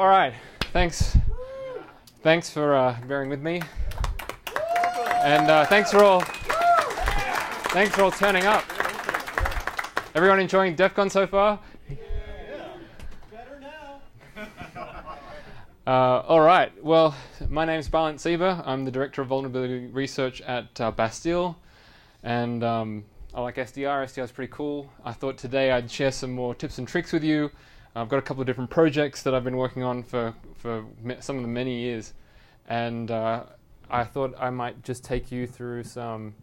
All right. Thanks. Thanks for uh, bearing with me, and uh, thanks for all. Thanks for all turning up. Everyone enjoying DEF CON so far? Yeah. Better now. uh, all right. Well, my name's Balint Seeber. I'm the director of vulnerability research at uh, Bastille, and um, I like SDR. SDR is pretty cool. I thought today I'd share some more tips and tricks with you. I've got a couple of different projects that I've been working on for for some of the many years, and uh, I thought I might just take you through some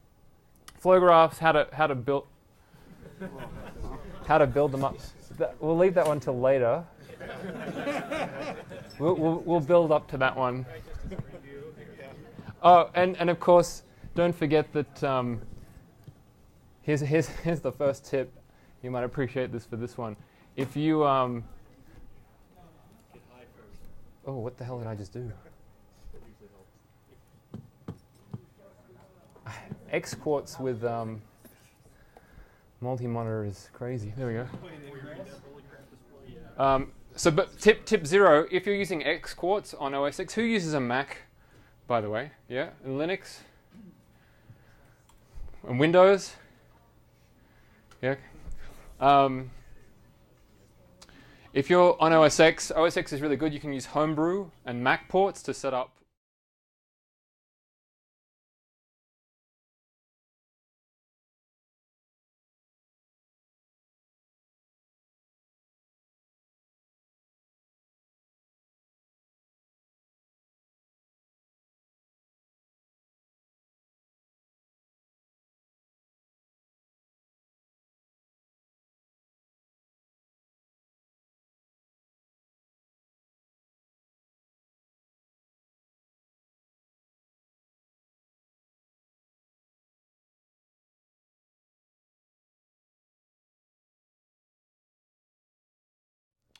flow graphs, how to how to build how to build them up. We'll leave that one till later. We'll, we'll, we'll build up to that one. Oh, and, and of course, don't forget that um, here's, here's, here's the first tip. You might appreciate this for this one. If you. Um, oh, what the hell did I just do? X quartz with um, multi monitor is crazy. There we go. Um, so, but tip tip zero: if you're using X Quartz on OS X, who uses a Mac, by the way? Yeah, and Linux and Windows. Yeah. Um, if you're on OS X, OS X is really good. You can use Homebrew and MacPorts to set up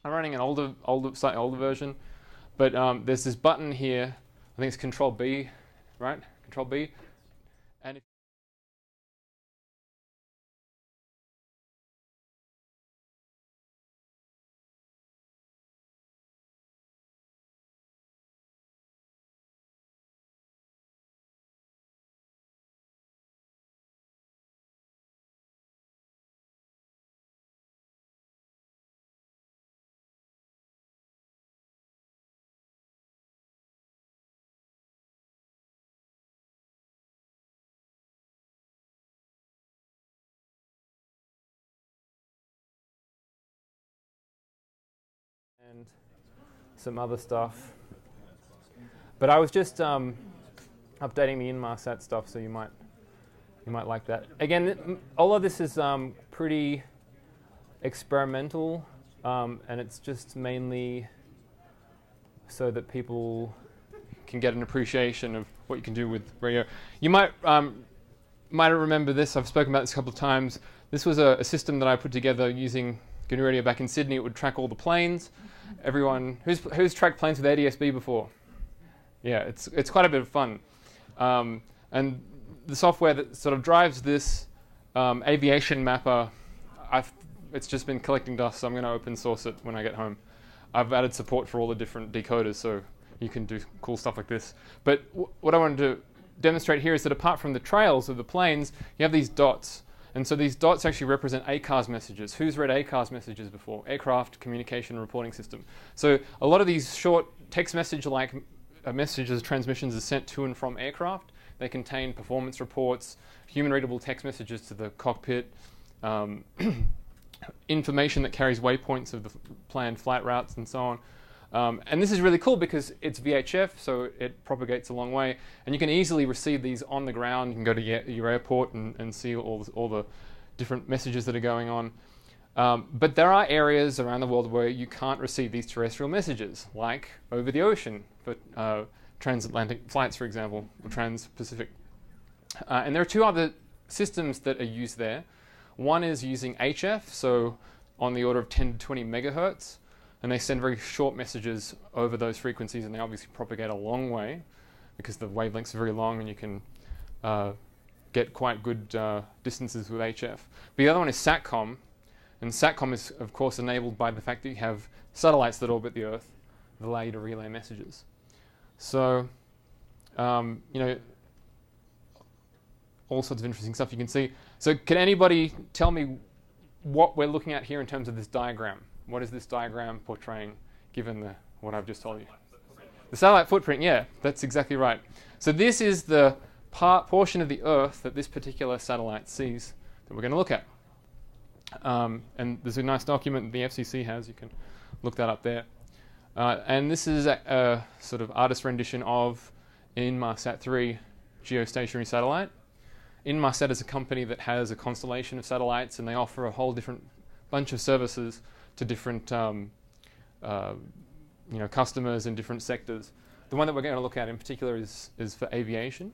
I'm running an older, older, slightly older version, but um, there's this button here. I think it's Control B, right? Control B, and some other stuff. But I was just um, updating the Inmarsat stuff, so you might you might like that. Again, all of this is um, pretty experimental, um, and it's just mainly so that people can get an appreciation of what you can do with radio. You might um, might remember this. I've spoken about this a couple of times. This was a, a system that I put together using GNU Radio back in Sydney. It would track all the planes everyone who's who's tracked planes with ADSB before? Yeah, it's it's quite a bit of fun, um, and the software that sort of drives this um, aviation mapper, I've it's just been collecting dust, so I'm going to open source it when I get home. I've added support for all the different decoders, so you can do cool stuff like this. But what I wanted to demonstrate here is that apart from the trails of the planes, you have these dots. And so these dots actually represent ACARS messages. Who's read ACARS messages before? Aircraft Communication Reporting System. So a lot of these short text message-like uh, messages, transmissions are sent to and from aircraft. They contain performance reports, human-readable text messages to the cockpit, um, information that carries waypoints of the planned flight routes and so on. Um, and this is really cool because it's VHF, so it propagates a long way. And you can easily receive these on the ground. You can go to your airport and, and see all, all the different messages that are going on. Um, but there are areas around the world where you can't receive these terrestrial messages, like over the ocean for uh, transatlantic flights, for example, or trans-Pacific. Uh, and there are two other systems that are used there. One is using HF, so on the order of 10 to 20 megahertz, and they send very short messages over those frequencies, and they obviously propagate a long way because the wavelengths are very long, and you can uh, get quite good uh, distances with HF. But the other one is SATCOM, and SATCOM is, of course, enabled by the fact that you have satellites that orbit the Earth. that allow you to relay messages. So, um, you know, all sorts of interesting stuff you can see. So, can anybody tell me what we're looking at here in terms of this diagram? What is this diagram portraying, given the what I've just told you? The satellite footprint, yeah, that's exactly right. So this is the part, portion of the Earth that this particular satellite sees that we're going to look at. Um, and there's a nice document the FCC has. You can look that up there. Uh, and this is a, a, sort of artist rendition of Inmarsat 3 geostationary satellite. Inmarsat is a company that has a constellation of satellites, and they offer a whole different bunch of services to different um, uh, you know, customers in different sectors. The one that we're going to look at in particular is, is for aviation.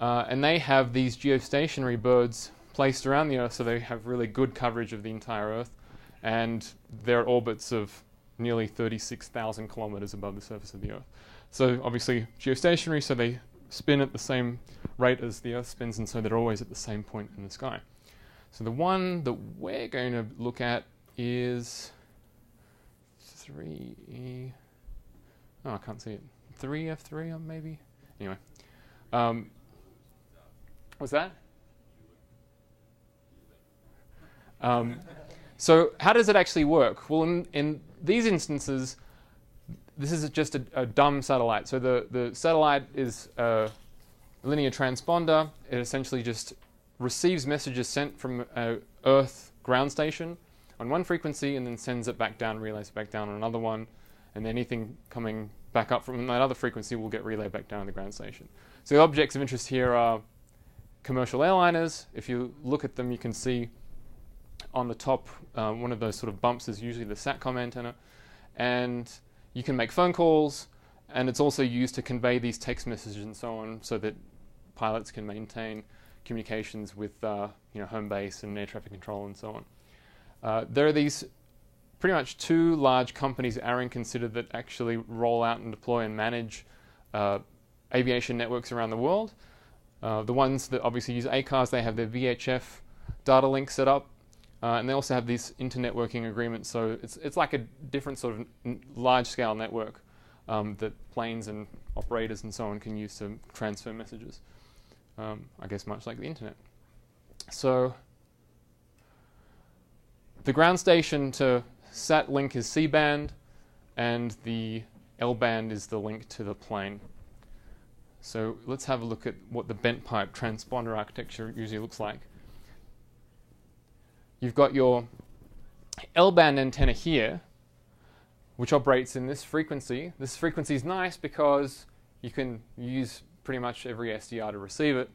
Uh, and they have these geostationary birds placed around the Earth so they have really good coverage of the entire Earth. And they're orbits of nearly 36,000 kilometers above the surface of the Earth. So obviously geostationary, so they spin at the same rate as the Earth spins, and so they're always at the same point in the sky. So the one that we're going to look at is 3 Oh, I can't see it. 3F3 uh, maybe? Anyway. Um, what's that? Um, so how does it actually work? Well, in, in these instances, this is just a, a, dumb satellite. So the, the satellite is a linear transponder. It essentially just receives messages sent from a Earth ground station on one frequency and then sends it back down, relays it back down on another one, and anything coming back up from that other frequency will get relayed back down to the ground station. So the objects of interest here are commercial airliners. If you look at them, you can see on the top uh, one of those sort of bumps is usually the SATCOM antenna, and you can make phone calls, and it's also used to convey these text messages and so on, so that pilots can maintain communications with uh, you know home base and air traffic control and so on. Uh, there are these pretty much two large companies ARINC and SITA that actually roll out and deploy and manage uh, aviation networks around the world. Uh, the ones that obviously use ACARS, they have their VHF data link set up, uh, and they also have these internetworking agreements. So it's it's like a different sort of large-scale network um, that planes and operators and so on can use to transfer messages. Um, I guess much like the internet. So the ground station to SAT link is C band, and the L band is the link to the plane. So let's have a look at what the bent pipe transponder architecture usually looks like. You've got your L band antenna here, which operates in this frequency. This frequency is nice because you can use pretty much every SDR to receive it.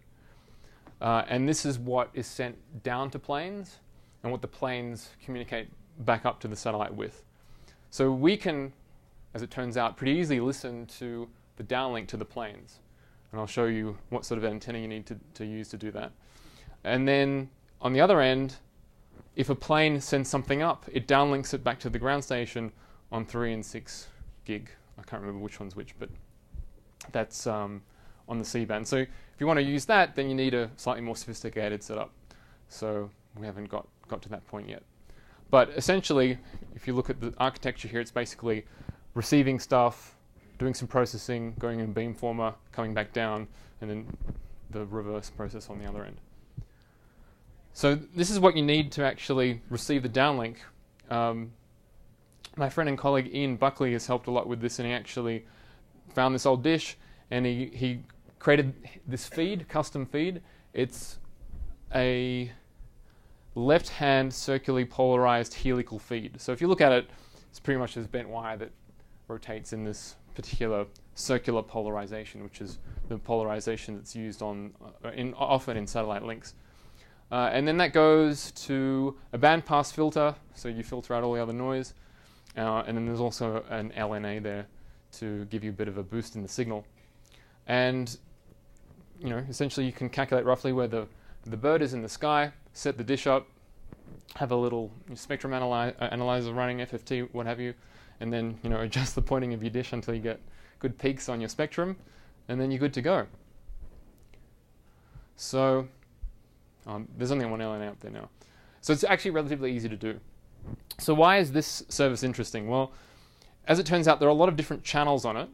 Uh, and this is what is sent down to planes and what the planes communicate back up to the satellite with. So we can, as it turns out, pretty easily listen to the downlink to the planes. And I'll show you what sort of antenna you need to, to use to do that. And then on the other end, if a plane sends something up, it downlinks it back to the ground station on 3 and 6 gig. I can't remember which one's which, but that's um, on the C band. So if you want to use that, then you need a slightly more sophisticated setup. So we haven't got got to that point yet. But essentially, if you look at the architecture here, it's basically receiving stuff, doing some processing, going in beamformer, coming back down, and then the reverse process on the other end. So this is what you need to actually receive the downlink. Um, my friend and colleague Ian Buckley has helped a lot with this, and he actually found this old dish, and he, he created this feed, custom feed. It's a left hand circularly polarized helical feed. So if you look at it, it's pretty much this bent wire that rotates in this particular circular polarization, which is the polarization that's used on uh, in, often in satellite links. Uh, and then that goes to a bandpass filter, so you filter out all the other noise. Uh, and then there's also an LNA there to give you a bit of a boost in the signal. And you know, essentially you can calculate roughly where the, the bird is in the sky, set the dish up, have a little spectrum analy- uh, analyzer running, FFT, what have you, and then you know adjust the pointing of your dish until you get good peaks on your spectrum, and then you're good to go. So um, there's only one LNA out there now. So it's actually relatively easy to do. So why is this service interesting? Well, as it turns out, there are a lot of different channels on it.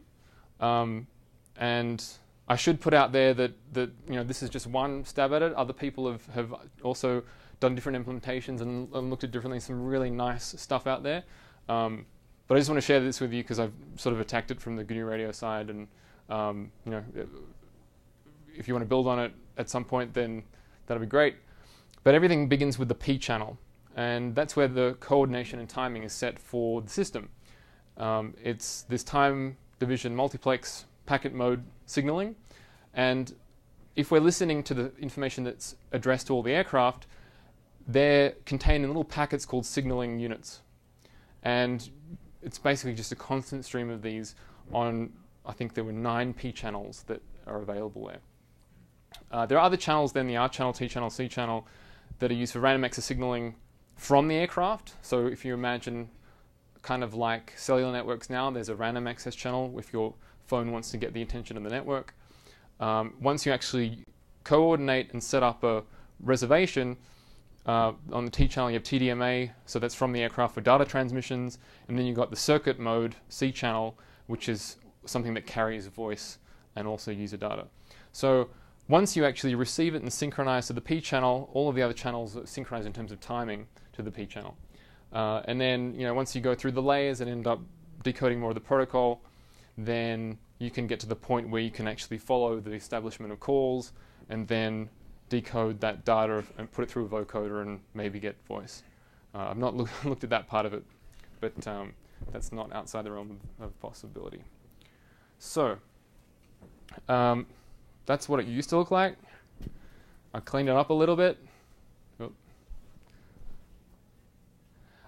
Um, and I should put out there that, that you know, this is just one stab at it. Other people have, have also done different implementations and, and looked at differently. Some really nice stuff out there. Um, but I just want to share this with you because I've sort of attacked it from the GNU Radio side. And um, you know, if you want to build on it at some point, then that'll be great. But everything begins with the P channel, and that's where the coordination and timing is set for the system. Um, it's this time division multiplex packet mode signaling, and if we're listening to the information that's addressed to all the aircraft, they're contained in little packets called signaling units. And it's basically just a constant stream of these on, I think there were nine P channels that are available there. Uh, there are other channels then, the R channel, T channel, C channel, that are used for random access signaling from the aircraft. So if you imagine kind of like cellular networks now, there's a random access channel if your phone wants to get the attention of the network. Um, once you actually coordinate and set up a reservation, uh, on the T channel, you have TDMA, so that's from the aircraft for data transmissions, and then you've got the circuit mode C channel, which is something that carries voice and also user data. So once you actually receive it and synchronize to the P channel, all of the other channels are synchronized in terms of timing to the P channel. Uh, and then, you know, once you go through the layers and end up decoding more of the protocol, then you can get to the point where you can actually follow the establishment of calls and then decode that data and put it through a vocoder and maybe get voice. Uh, I've not look, looked at that part of it, but um, that's not outside the realm of, of possibility. So, um, that's what it used to look like. I cleaned it up a little bit.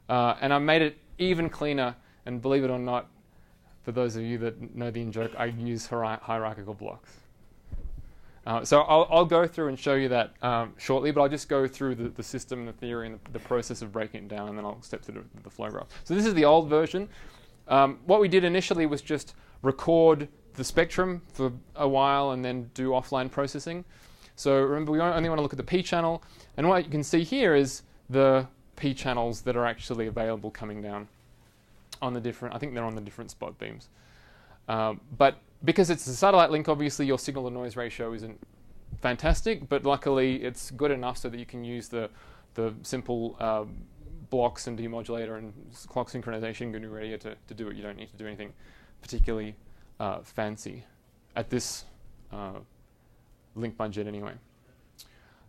Uh, and I made it even cleaner, and believe it or not, for those of you that know the in joke, I use hierarchical blocks. Uh, so I'll, I'll, go through and show you that um, shortly, but I'll just go through the, the system and the theory and the, the, process of breaking it down, and then I'll step to the, the flow graph. So this is the old version. Um, what we did initially was just record the spectrum for a while and then do offline processing. So remember, we only want to look at the P channel, and what you can see here is the P channels that are actually available coming down on the different, I think they're on the different spot beams. Um, but because it's a satellite link, obviously your signal to noise ratio isn't fantastic, but luckily it's good enough so that you can use the, the simple um, blocks and demodulator and clock synchronization GNU Radio to, to do it. You don't need to do anything particularly uh, fancy at this uh, link budget anyway.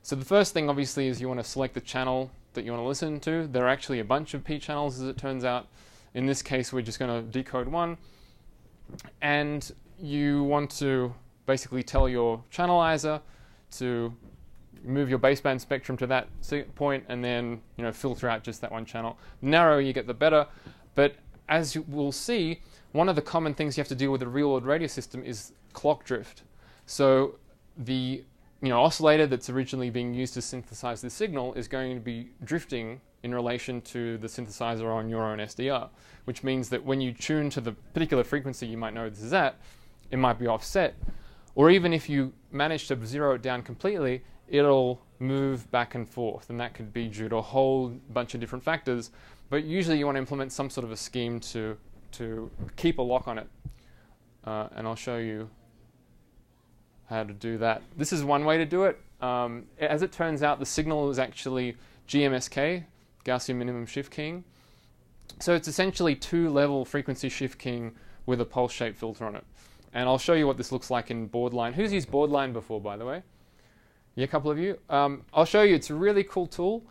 So the first thing obviously is you want to select the channel that you want to listen to. There are actually a bunch of P channels as it turns out. In this case we're just going to decode one and you want to basically tell your channelizer to move your baseband spectrum to that point and then you know filter out just that one channel. The narrower you get, the better. But as you will see, one of the common things you have to deal with a real-world radio system is clock drift. So the you know oscillator that's originally being used to synthesize the signal is going to be drifting in relation to the synthesizer on your own SDR, which means that when you tune to the particular frequency you might know this is at, it might be offset. Or even if you manage to zero it down completely, it'll move back and forth. And that could be due to a whole bunch of different factors. But usually you want to implement some sort of a scheme to, to keep a lock on it. Uh, and I'll show you how to do that. This is one way to do it. Um, as it turns out, the signal is actually GMSK, Gaussian minimum shift keying. So it's essentially two level frequency shift keying with a pulse shape filter on it. And I'll show you what this looks like in Baudline. Who's used Baudline before, by the way? Yeah, a couple of you. Um, I'll show you. It's a really cool tool.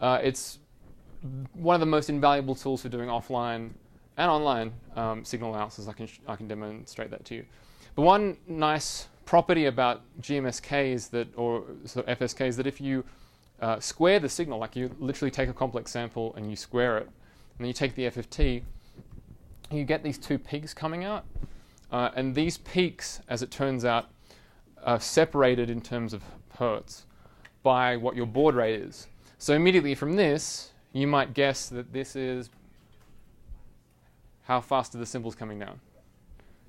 Uh, it's one of the most invaluable tools for doing offline and online um, signal analysis. I can, I can demonstrate that to you. But one nice property about GMSK is that, or FSK, is that if you uh, square the signal, like you literally take a complex sample and you square it, and then you take the FFT, you get these two peaks coming out. Uh, and these peaks, as it turns out, are separated in terms of hertz by what your baud rate is. So immediately from this, you might guess that this is how fast are the symbols coming down,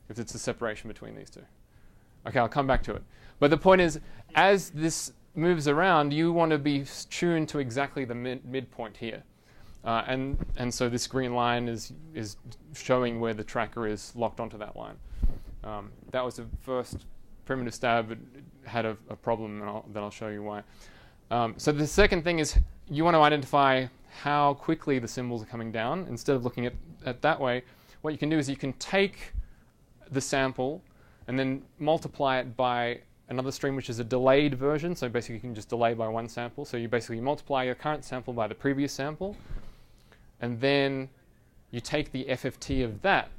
if it's the separation between these two. Okay, I'll come back to it. But the point is, as this moves around, you want to be tuned to exactly the mid- midpoint here. Uh, and, and so this green line is, is showing where the tracker is locked onto that line. Um, that was the first primitive stab. It had a, a problem, and I'll, then I'll show you why. Um, so the second thing is you want to identify how quickly the symbols are coming down. Instead of looking at, at that way, what you can do is you can take the sample and then multiply it by another stream which is a delayed version. So basically you can just delay by one sample. So you basically multiply your current sample by the previous sample and then you take the FFT of that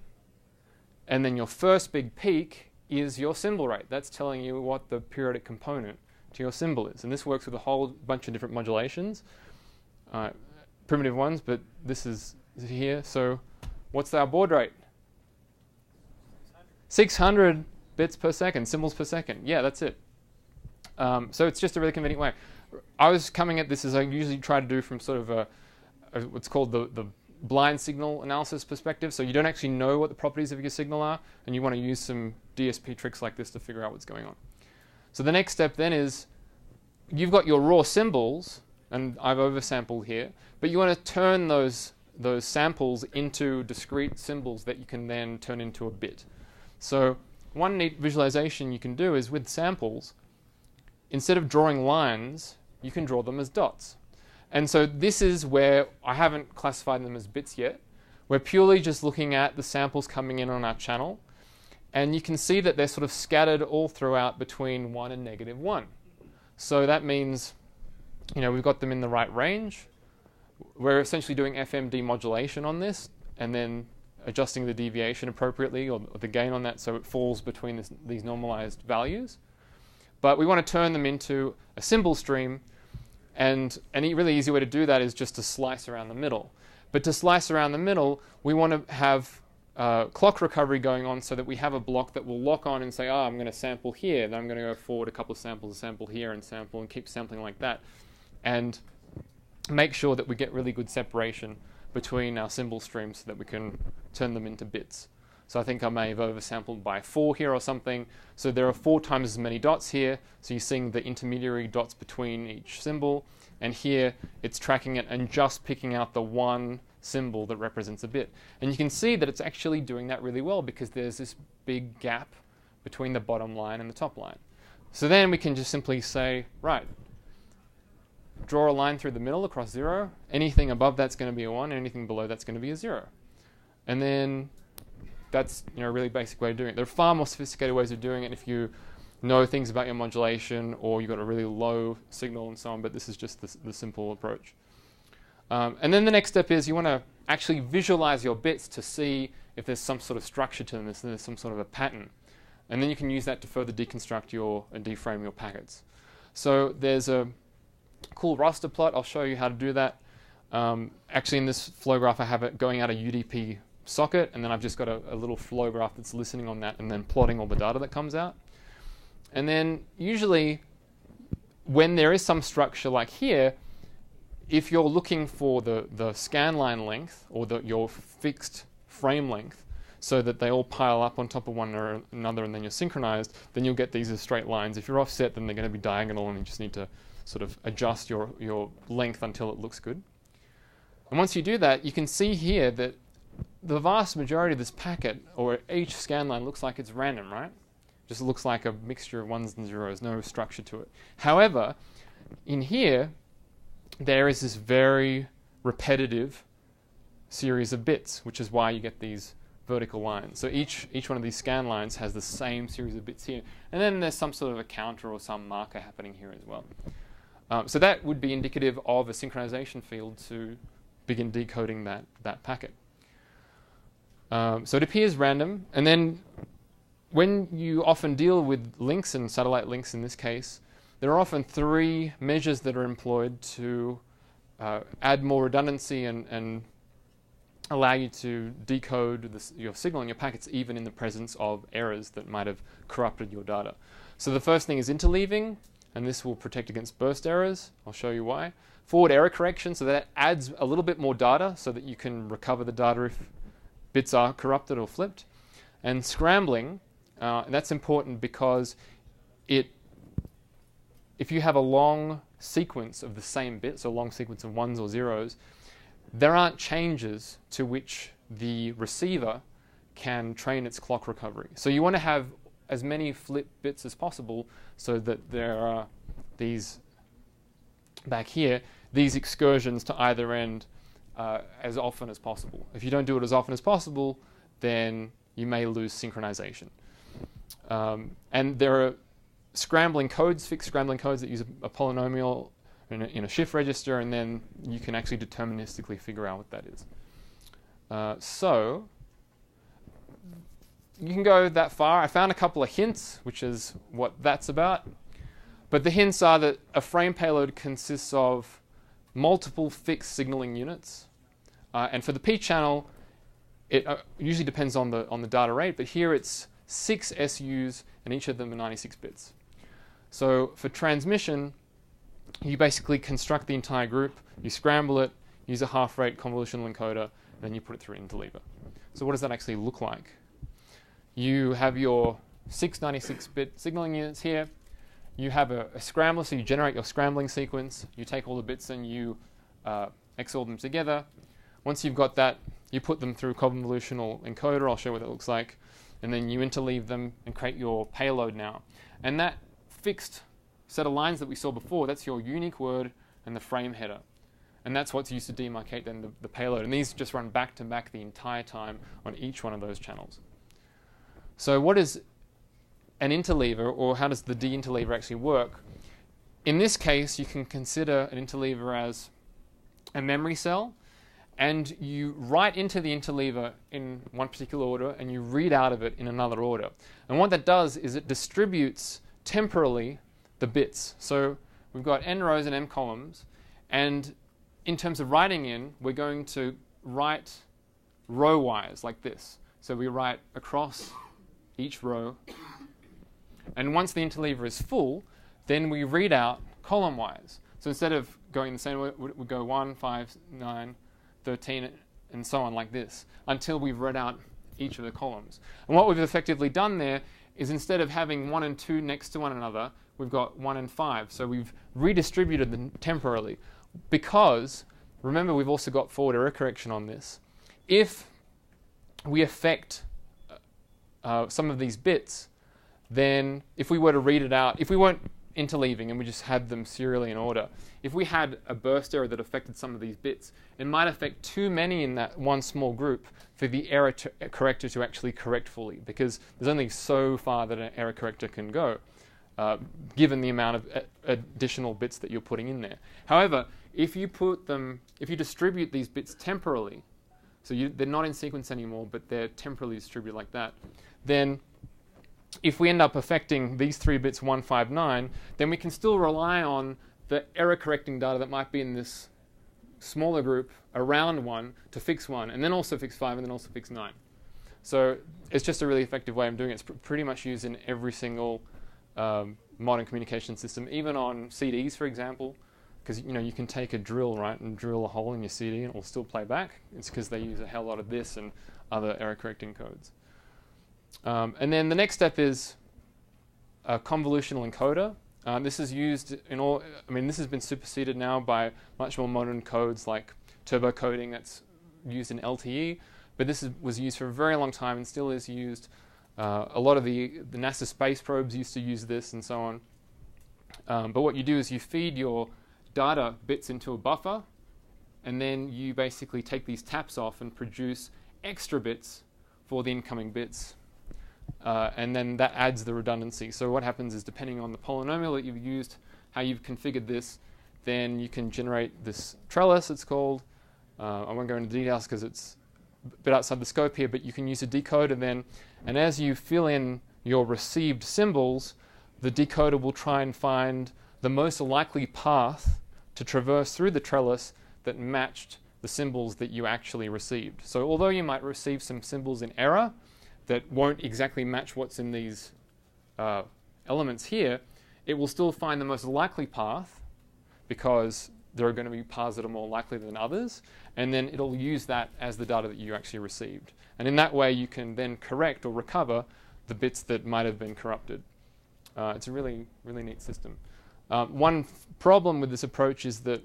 and then your first big peak is your symbol rate. That's telling you what the periodic component to your symbol is. And this works with a whole bunch of different modulations, uh, primitive ones, but this is here. So what's our baud rate? 600 bits per second, symbols per second. Yeah, that's it. Um, so it's just a really convenient way. I was coming at this as I usually try to do from sort of a, a, what's called the, the blind signal analysis perspective. So you don't actually know what the properties of your signal are, and you want to use some DSP tricks like this to figure out what's going on. So the next step then is you've got your raw symbols, and I've oversampled here, but you want to turn those, those samples into discrete symbols that you can then turn into a bit. So one neat visualization you can do is with samples, instead of drawing lines, you can draw them as dots. And so this is where I haven't classified them as bits yet. We're purely just looking at the samples coming in on our channel. And you can see that they're sort of scattered all throughout between 1 and negative 1. So that means, you know, we've got them in the right range. We're essentially doing FM demodulation on this and then adjusting the deviation appropriately or, the gain on that so it falls between this, these normalized values. But we want to turn them into a symbol stream and a really easy way to do that is just to slice around the middle. But to slice around the middle, we want to have uh, clock recovery going on so that we have a block that will lock on and say, oh, I'm going to sample here, then I'm going to go forward a couple of samples, sample here, and sample, and keep sampling like that. And make sure that we get really good separation between our symbol streams so that we can turn them into bits. So I think I may have oversampled by four here or something. So there are four times as many dots here. So you're seeing the intermediary dots between each symbol. And here it's tracking it and just picking out the one symbol that represents a bit. And you can see that it's actually doing that really well because there's this big gap between the bottom line and the top line. So then we can just simply say, right, draw a line through the middle across zero. Anything above that's going to be a one, anything below that's going to be a zero. And then that's you know a really basic way of doing it. There are far more sophisticated ways of doing it if you know things about your modulation or you've got a really low signal and so on, but this is just the, the simple approach. Um, and then the next step is you want to actually visualize your bits to see if there's some sort of structure to them, if there's some sort of a pattern. And then you can use that to further deconstruct your and deframe your packets. So there's a cool raster plot. I'll show you how to do that. Um, actually, in this flow graph, I have it going out a UDP socket, and then I've just got a, a, little flow graph that's listening on that and then plotting all the data that comes out. And then usually, when there is some structure like here, if you're looking for the, the scan line length or the, your fixed frame length, so that they all pile up on top of one another and then you're synchronized, then you'll get these as straight lines. If you're offset, then they're going to be diagonal and you just need to sort of adjust your, your length until it looks good. And once you do that, you can see here that the vast majority of this packet, or each scan line, looks like it's random, right? Just looks like a mixture of ones and zeros, no structure to it. However, in here, there is this very repetitive series of bits, which is why you get these vertical lines. So each, each one of these scan lines has the same series of bits here. And then there's some sort of a counter or some marker happening here as well. Um, so that would be indicative of a synchronization field to begin decoding that, that packet. Um, so it appears random, and then when you often deal with links and satellite links in this case, there are often three measures that are employed to uh, add more redundancy and, and, allow you to decode this, your signal and your packets even in the presence of errors that might have corrupted your data. So the first thing is interleaving, and this will protect against burst errors. I'll show you why. Forward error correction, so that adds a little bit more data so that you can recover the data if bits are corrupted or flipped. And scrambling, uh, and that's important because it, if you have a long sequence of the same bits, a long sequence of ones or zeros, there aren't changes to which the receiver can train its clock recovery. So you want to have as many flip bits as possible so that there are these back here, these excursions to either end uh, as often as possible. If you don't do it as often as possible, then you may lose synchronization. Um, and there are scrambling codes, fixed scrambling codes that use a, a polynomial in a, in a, shift register, and then you can actually deterministically figure out what that is. Uh, so you can go that far. I found a couple of hints, which is what that's about. But the hints are that a frame payload consists of multiple fixed signaling units. Uh, and for the P channel, it uh, usually depends on the, on the data rate, but here it's six SUs, and each of them are 96 bits. So for transmission, you basically construct the entire group, you scramble it, use a half rate convolutional encoder, and then you put it through interleaver. So what does that actually look like? You have your 696 bit signaling units here. You have a, a, scrambler, so you generate your scrambling sequence. You take all the bits and you uh, XOR them together. Once you've got that, you put them through convolutional encoder. I'll show what that looks like. And then you interleave them and create your payload now. And that fixed set of lines that we saw before, that's your unique word and the frame header. And that's what's used to demarcate then the, the payload. And these just run back to back the entire time on each one of those channels. So what is an interleaver, or how does the deinterleaver actually work? In this case, you can consider an interleaver as a memory cell, and you write into the interleaver in one particular order, and you read out of it in another order. And what that does is it distributes temporally the bits. So we've got n rows and m columns, and in terms of writing in, we're going to write row-wise like this. So we write across each row, and once the interleaver is full, then we read out column-wise. So instead of going the same way, we go 1, 5, 9, 13, and so on like this, until we've read out each of the columns. And what we've effectively done there is instead of having 1 and 2 next to one another, we've got 1 and 5. So we've redistributed them temporarily because, remember, we've also got forward error correction on this. If we affect uh, uh, some of these bits, then if we were to read it out, if we weren't interleaving and we just had them serially in order, if we had a burst error that affected some of these bits, it might affect too many in that one small group for the error to, uh, corrector to actually correct fully, because there's only so far that an error corrector can go. Uh, given the amount of a- additional bits that you're putting in there. However, if you put them, if you distribute these bits temporally, so you, they're not in sequence anymore, but they're temporally distributed like that, then if we end up affecting these three bits 159, then we can still rely on the error correcting data that might be in this smaller group around one to fix one, and then also fix five, and then also fix nine. So it's just a really effective way of doing it. It's pr- pretty much used in every single um, modern communication system, even on CDs, for example, because you know you can take a drill right and drill a hole in your CD and it will still play back. It's because they use a hell lot of this and other error correcting codes. Um, and then the next step is a convolutional encoder. Uh, this is used in all. I mean, this has been superseded now by much more modern codes like turbo coding that's used in LTE. But this is, was used for a very long time and still is used uh, a lot of the, the NASA space probes used to use this and so on. Um, but what you do is you feed your data bits into a buffer, and then you basically take these taps off and produce extra bits for the incoming bits. Uh, and then that adds the redundancy. So what happens is depending on the polynomial that you've used, how you've configured this, then you can generate this trellis, it's called. Uh, I won't go into details because it's a bit outside the scope here, but you can use a decoder then, and as you fill in your received symbols, the decoder will try and find the most likely path to traverse through the trellis that matched the symbols that you actually received. So although you might receive some symbols in error that won't exactly match what's in these uh, elements here, it will still find the most likely path because there are going to be paths that are more likely than others, and then it'll use that as the data that you actually received. And in that way, you can then correct or recover the bits that might have been corrupted. Uh, it's a really, really neat system. Uh, one problem with this approach is that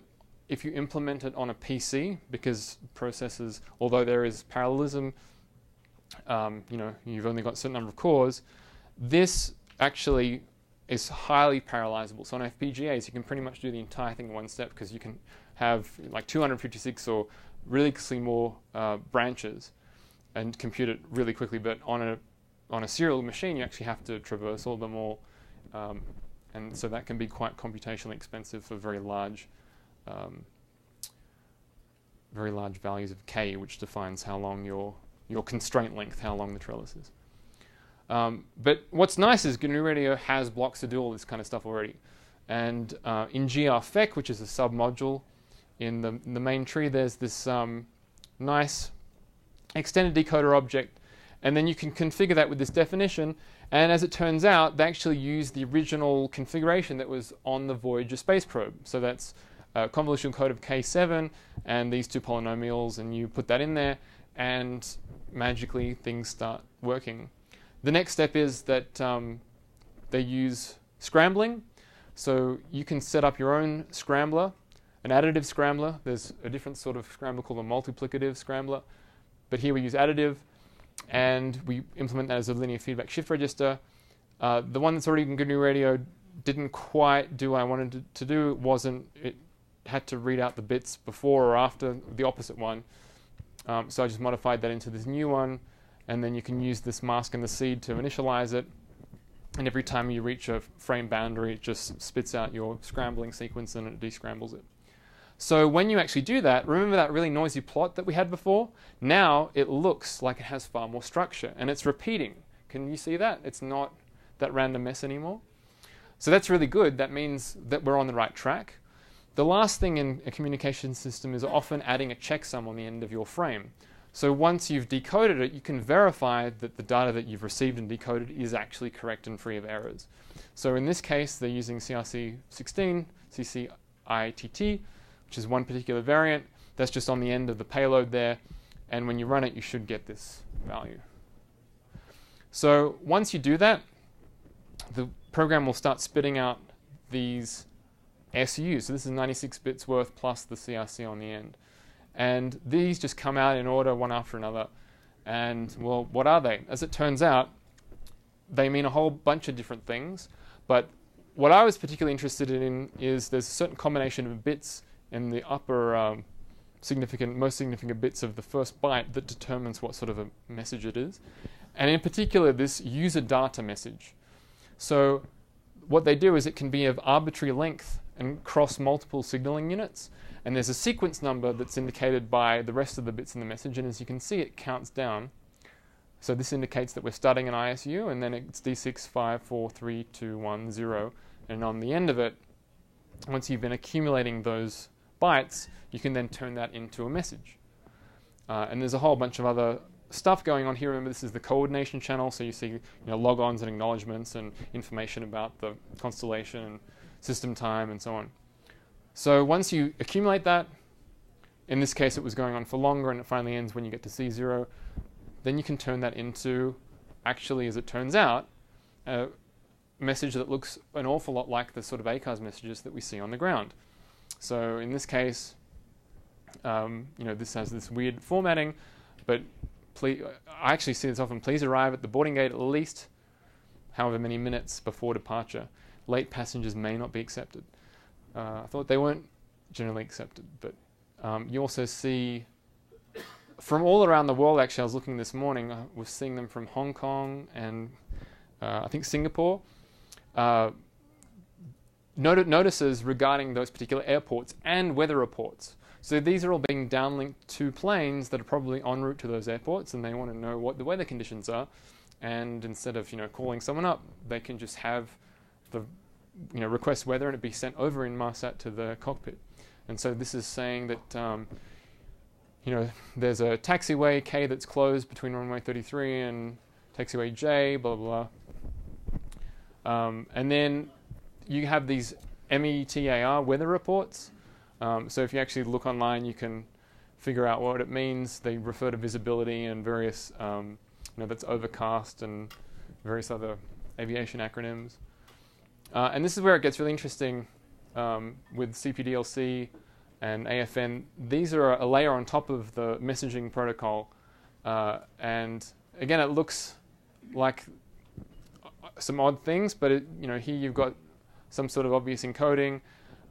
if you implement it on a PC, because processors, although there is parallelism, um, you know, you've only got a certain number of cores, this actually is highly parallelizable. So on FPGAs, you can pretty much do the entire thing in one step because you can have like 256 or ridiculously more uh, branches and compute it really quickly. But on a on a serial machine, you actually have to traverse all them all, um, and so that can be quite computationally expensive for very large, um, very large values of k, which defines how long your your constraint length, how long the trellis is. Um, but what's nice is GNU Radio has blocks to do all this kind of stuff already. And uh, in gr-fec, which is a submodule in the, in the main tree, there's this um, nice extended decoder object. And then you can configure that with this definition. And as it turns out, they actually use the original configuration that was on the Voyager space probe. So that's a convolutional code of K7 and these two polynomials, and you put that in there, and magically things start working. The next step is that um, they use scrambling. So you can set up your own scrambler, an additive scrambler. There's a different sort of scrambler called a multiplicative scrambler. But here we use additive, and we implement that as a linear feedback shift register. Uh, the one that's already in GNU Radio didn't quite do what I wanted to, to do. It wasn't, it had to read out the bits before or after the opposite one. Um, so I just modified that into this new one and then you can use this mask and the seed to initialize it. And every time you reach a frame boundary, it just spits out your scrambling sequence and it descrambles it. So when you actually do that, remember that really noisy plot that we had before? Now it looks like it has far more structure and it's repeating. Can you see that? It's not that random mess anymore. So that's really good. That means that we're on the right track. The last thing in a communication system is often adding a checksum on the end of your frame. So once you've decoded it, you can verify that the data that you've received and decoded is actually correct and free of errors. So in this case, they're using CRC16, CCITT, which is one particular variant. That's just on the end of the payload there. And when you run it, you should get this value. So once you do that, the program will start spitting out these SUs. So this is 96 bits worth plus the CRC on the end. And these just come out in order one after another. And well, what are they? As it turns out, they mean a whole bunch of different things. But what I was particularly interested in is there's a certain combination of bits in the upper um, significant, most significant bits of the first byte that determines what sort of a message it is. And in particular, this user data message. So what they do is it can be of arbitrary length and cross multiple signaling units. And there's a sequence number that's indicated by the rest of the bits in the message. And as you can see, it counts down. So this indicates that we're starting an ISU, and then it's D6, 5, 4, 3, 2, 1, 0. And on the end of it, once you've been accumulating those bytes, you can then turn that into a message. Uh, and there's a whole bunch of other stuff going on here. Remember, this is the coordination channel, so you see you know, logons and acknowledgements and information about the constellation and system time and so on. So once you accumulate that, in this case it was going on for longer and it finally ends when you get to C0, then you can turn that into, actually as it turns out, a message that looks an awful lot like the sort of ACARS messages that we see on the ground. So in this case, um, you know, this has this weird formatting, but please, I actually see this often. Please arrive at the boarding gate at least however many minutes before departure. Late passengers may not be accepted. Uh, I thought they weren't generally accepted, but um, you also see from all around the world. Actually, I was looking this morning. I was seeing them from Hong Kong and uh, I think Singapore. Uh, not- notices regarding those particular airports and weather reports. So these are all being downlinked to planes that are probably en route to those airports, and they want to know what the weather conditions are. And instead of you know calling someone up, they can just have the you know, request weather and it be sent over Inmarsat to the cockpit. And so this is saying that, um, you know, there's a taxiway K that's closed between runway 33 and taxiway J, blah, blah, blah. Um, and then you have these METAR weather reports. Um, so if you actually look online, you can figure out what it means. They refer to visibility and various, um, you know, that's overcast and various other aviation acronyms. Uh, and this is where it gets really interesting um, with CPDLC and AFN, these are a layer on top of the messaging protocol. Uh, and again, it looks like some odd things, but it, you know here you've got some sort of obvious encoding.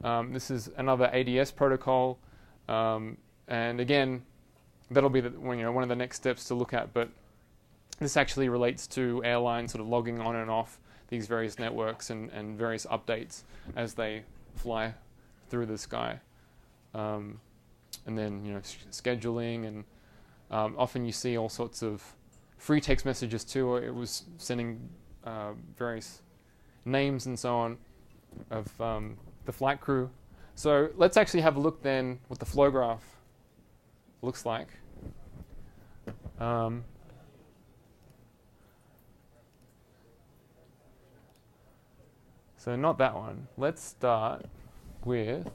Um, this is another ADS protocol, um, and again, that'll be the, you know one of the next steps to look at. But this actually relates to airlines sort of logging on and off these various networks and, and various updates as they fly through the sky. Um, and then you know scheduling and um, often you see all sorts of free text messages too. It was sending uh, various names and so on of um, the flight crew. So let's actually have a look then what the flow graph looks like. Um, so not that one. Let's start with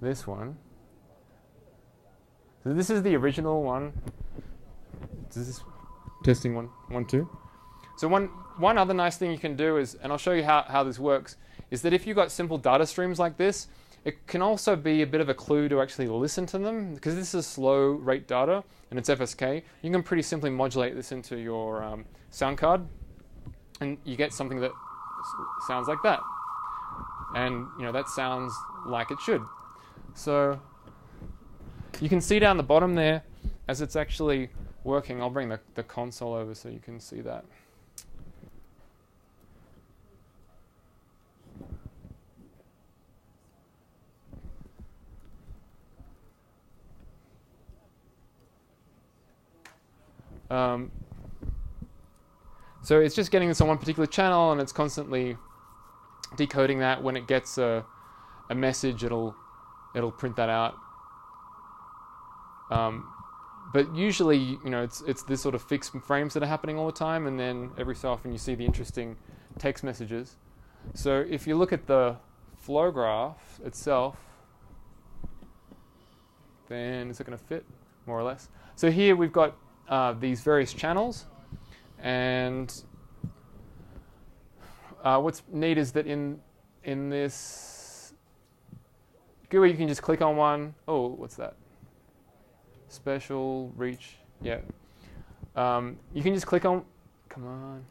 this one. So this is the original one. This is testing one, one, two. So one, one other nice thing you can do is, and I'll show you how, how this works, is that if you've got simple data streams like this, it can also be a bit of a clue to actually listen to them because this is slow rate data and it's FSK. You can pretty simply modulate this into your um, sound card, and you get something that sounds like that. And you know that sounds like it should. So you can see down the bottom there as it's actually working. I'll bring the, the console over so you can see that. Um, so it's just getting this on one particular channel and it's constantly decoding that. When it gets a, a message, it'll it'll print that out. Um, but usually, you know, it's it's this sort of fixed frames that are happening all the time, and then every so often you see the interesting text messages. So if you look at the flow graph itself, then is it going to fit more or less? So here we've got uh, these various channels, and uh, what's neat is that in in this GUI, you can just click on one. Oh, what's that? Special reach. Yeah. Um, you can just click on. Come on.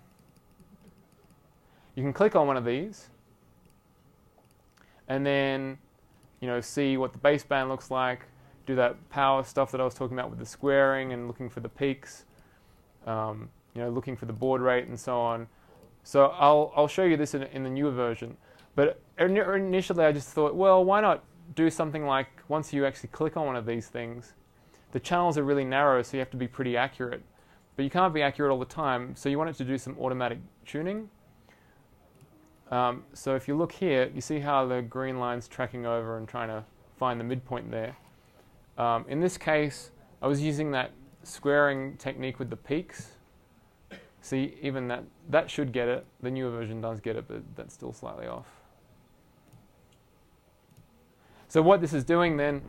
You can click on one of these, and then, you know, see what the baseband looks like. Do that power stuff that I was talking about with the squaring and looking for the peaks. Um, you know, looking for the baud rate and so on. So I'll I'll show you this in, in the newer version. But initially, I just thought, well, why not do something like once you actually click on one of these things, the channels are really narrow, so you have to be pretty accurate. But you can't be accurate all the time, so you want it to do some automatic tuning. Um, so if you look here, you see how the green line's tracking over and trying to find the midpoint there. Um, in this case, I was using that squaring technique with the peaks. See, even that, that should get it. The newer version does get it, but that's still slightly off. So what this is doing then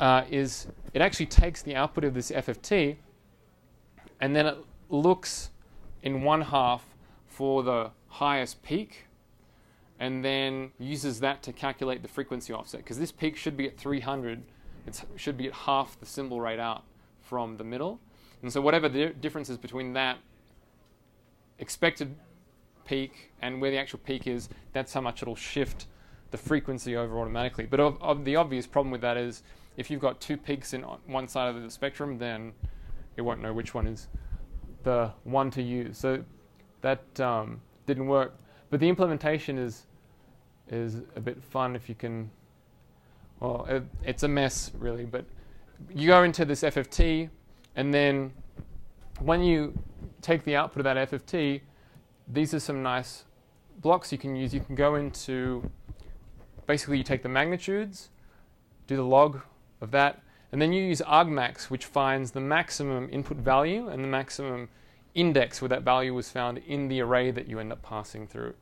uh, is it actually takes the output of this FFT and then it looks in one half for the highest peak and then uses that to calculate the frequency offset because this peak should be at 300 it should be at half the symbol rate out from the middle and so whatever the difference is between that expected peak and where the actual peak is that's how much it'll shift the frequency over automatically. But of, of the obvious problem with that is if you've got two peaks in one side of the spectrum, then it won't know which one is the one to use. So that um, didn't work. But the implementation is is a bit fun if you can. Well, it, it's a mess really, but you go into this FFT, and then when you take the output of that FFT, these are some nice blocks you can use. You can go into basically you take the magnitudes, do the log of that, and then you use argmax, which finds the maximum input value and the maximum index where that value was found in the array that you end up passing through.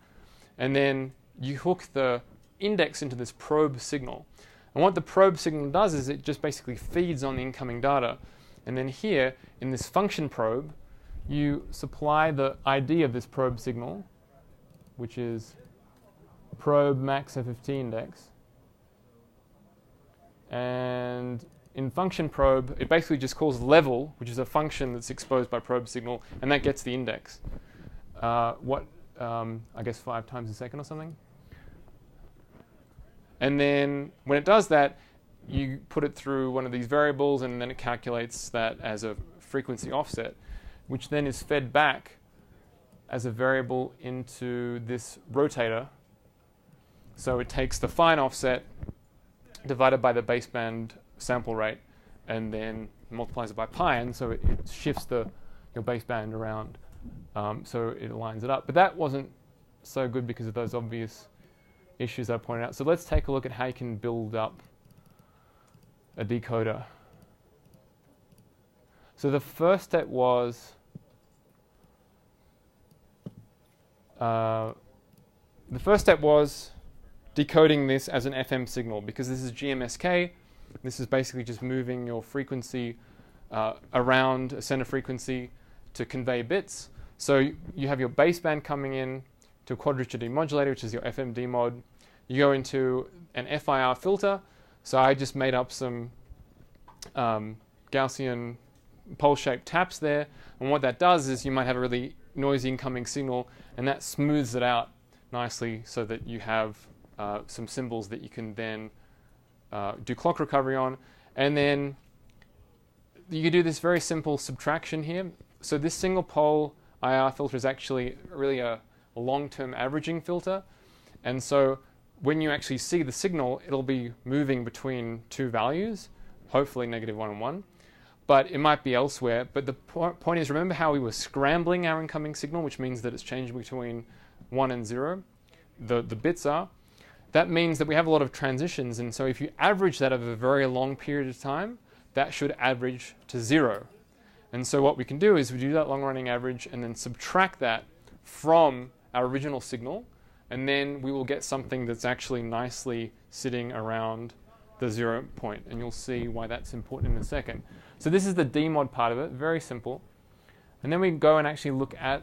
And then you hook the index into this probe signal. And what the probe signal does is it just basically feeds on the incoming data. And then here, in this function probe, you supply the ID of this probe signal which is probe max FFT index. And in function probe, it basically just calls level, which is a function that's exposed by probe signal, and that gets the index. Uh, what, um, I guess five times a second or something. And then when it does that, you put it through one of these variables, and then it calculates that as a frequency offset, which then is fed back as a variable into this rotator. So it takes the fine offset divided by the baseband sample rate and then multiplies it by pi, and so it, it shifts the your baseband around um, so it lines it up. But that wasn't so good because of those obvious issues I pointed out. So let's take a look at how you can build up a decoder. So the first step was uh, the first step was decoding this as an FM signal because this is GMSK. This is basically just moving your frequency uh, around a center frequency to convey bits. So you have your baseband coming in to a quadrature demodulator, which is your FM demod. You go into an FIR filter. So I just made up some um, Gaussian pole-shaped taps there. And what that does is you might have a really noisy incoming signal, and that smooths it out nicely so that you have uh, some symbols that you can then uh, do clock recovery on. And then you do this very simple subtraction here. So this single pole IIR filter is actually really a long-term averaging filter. And so when you actually see the signal, it'll be moving between two values, hopefully negative one and one. But it might be elsewhere. But the po point is, remember how we were scrambling our incoming signal, which means that it's changing between one and zero. The the bits are that means that we have a lot of transitions. And so if you average that over a very long period of time, that should average to zero. And so what we can do is we do that long running average and then subtract that from our original signal. And then we will get something that's actually nicely sitting around the zero. And you'll see why that's important in a second. So this is the demod part of it, very simple. And then we go and actually look at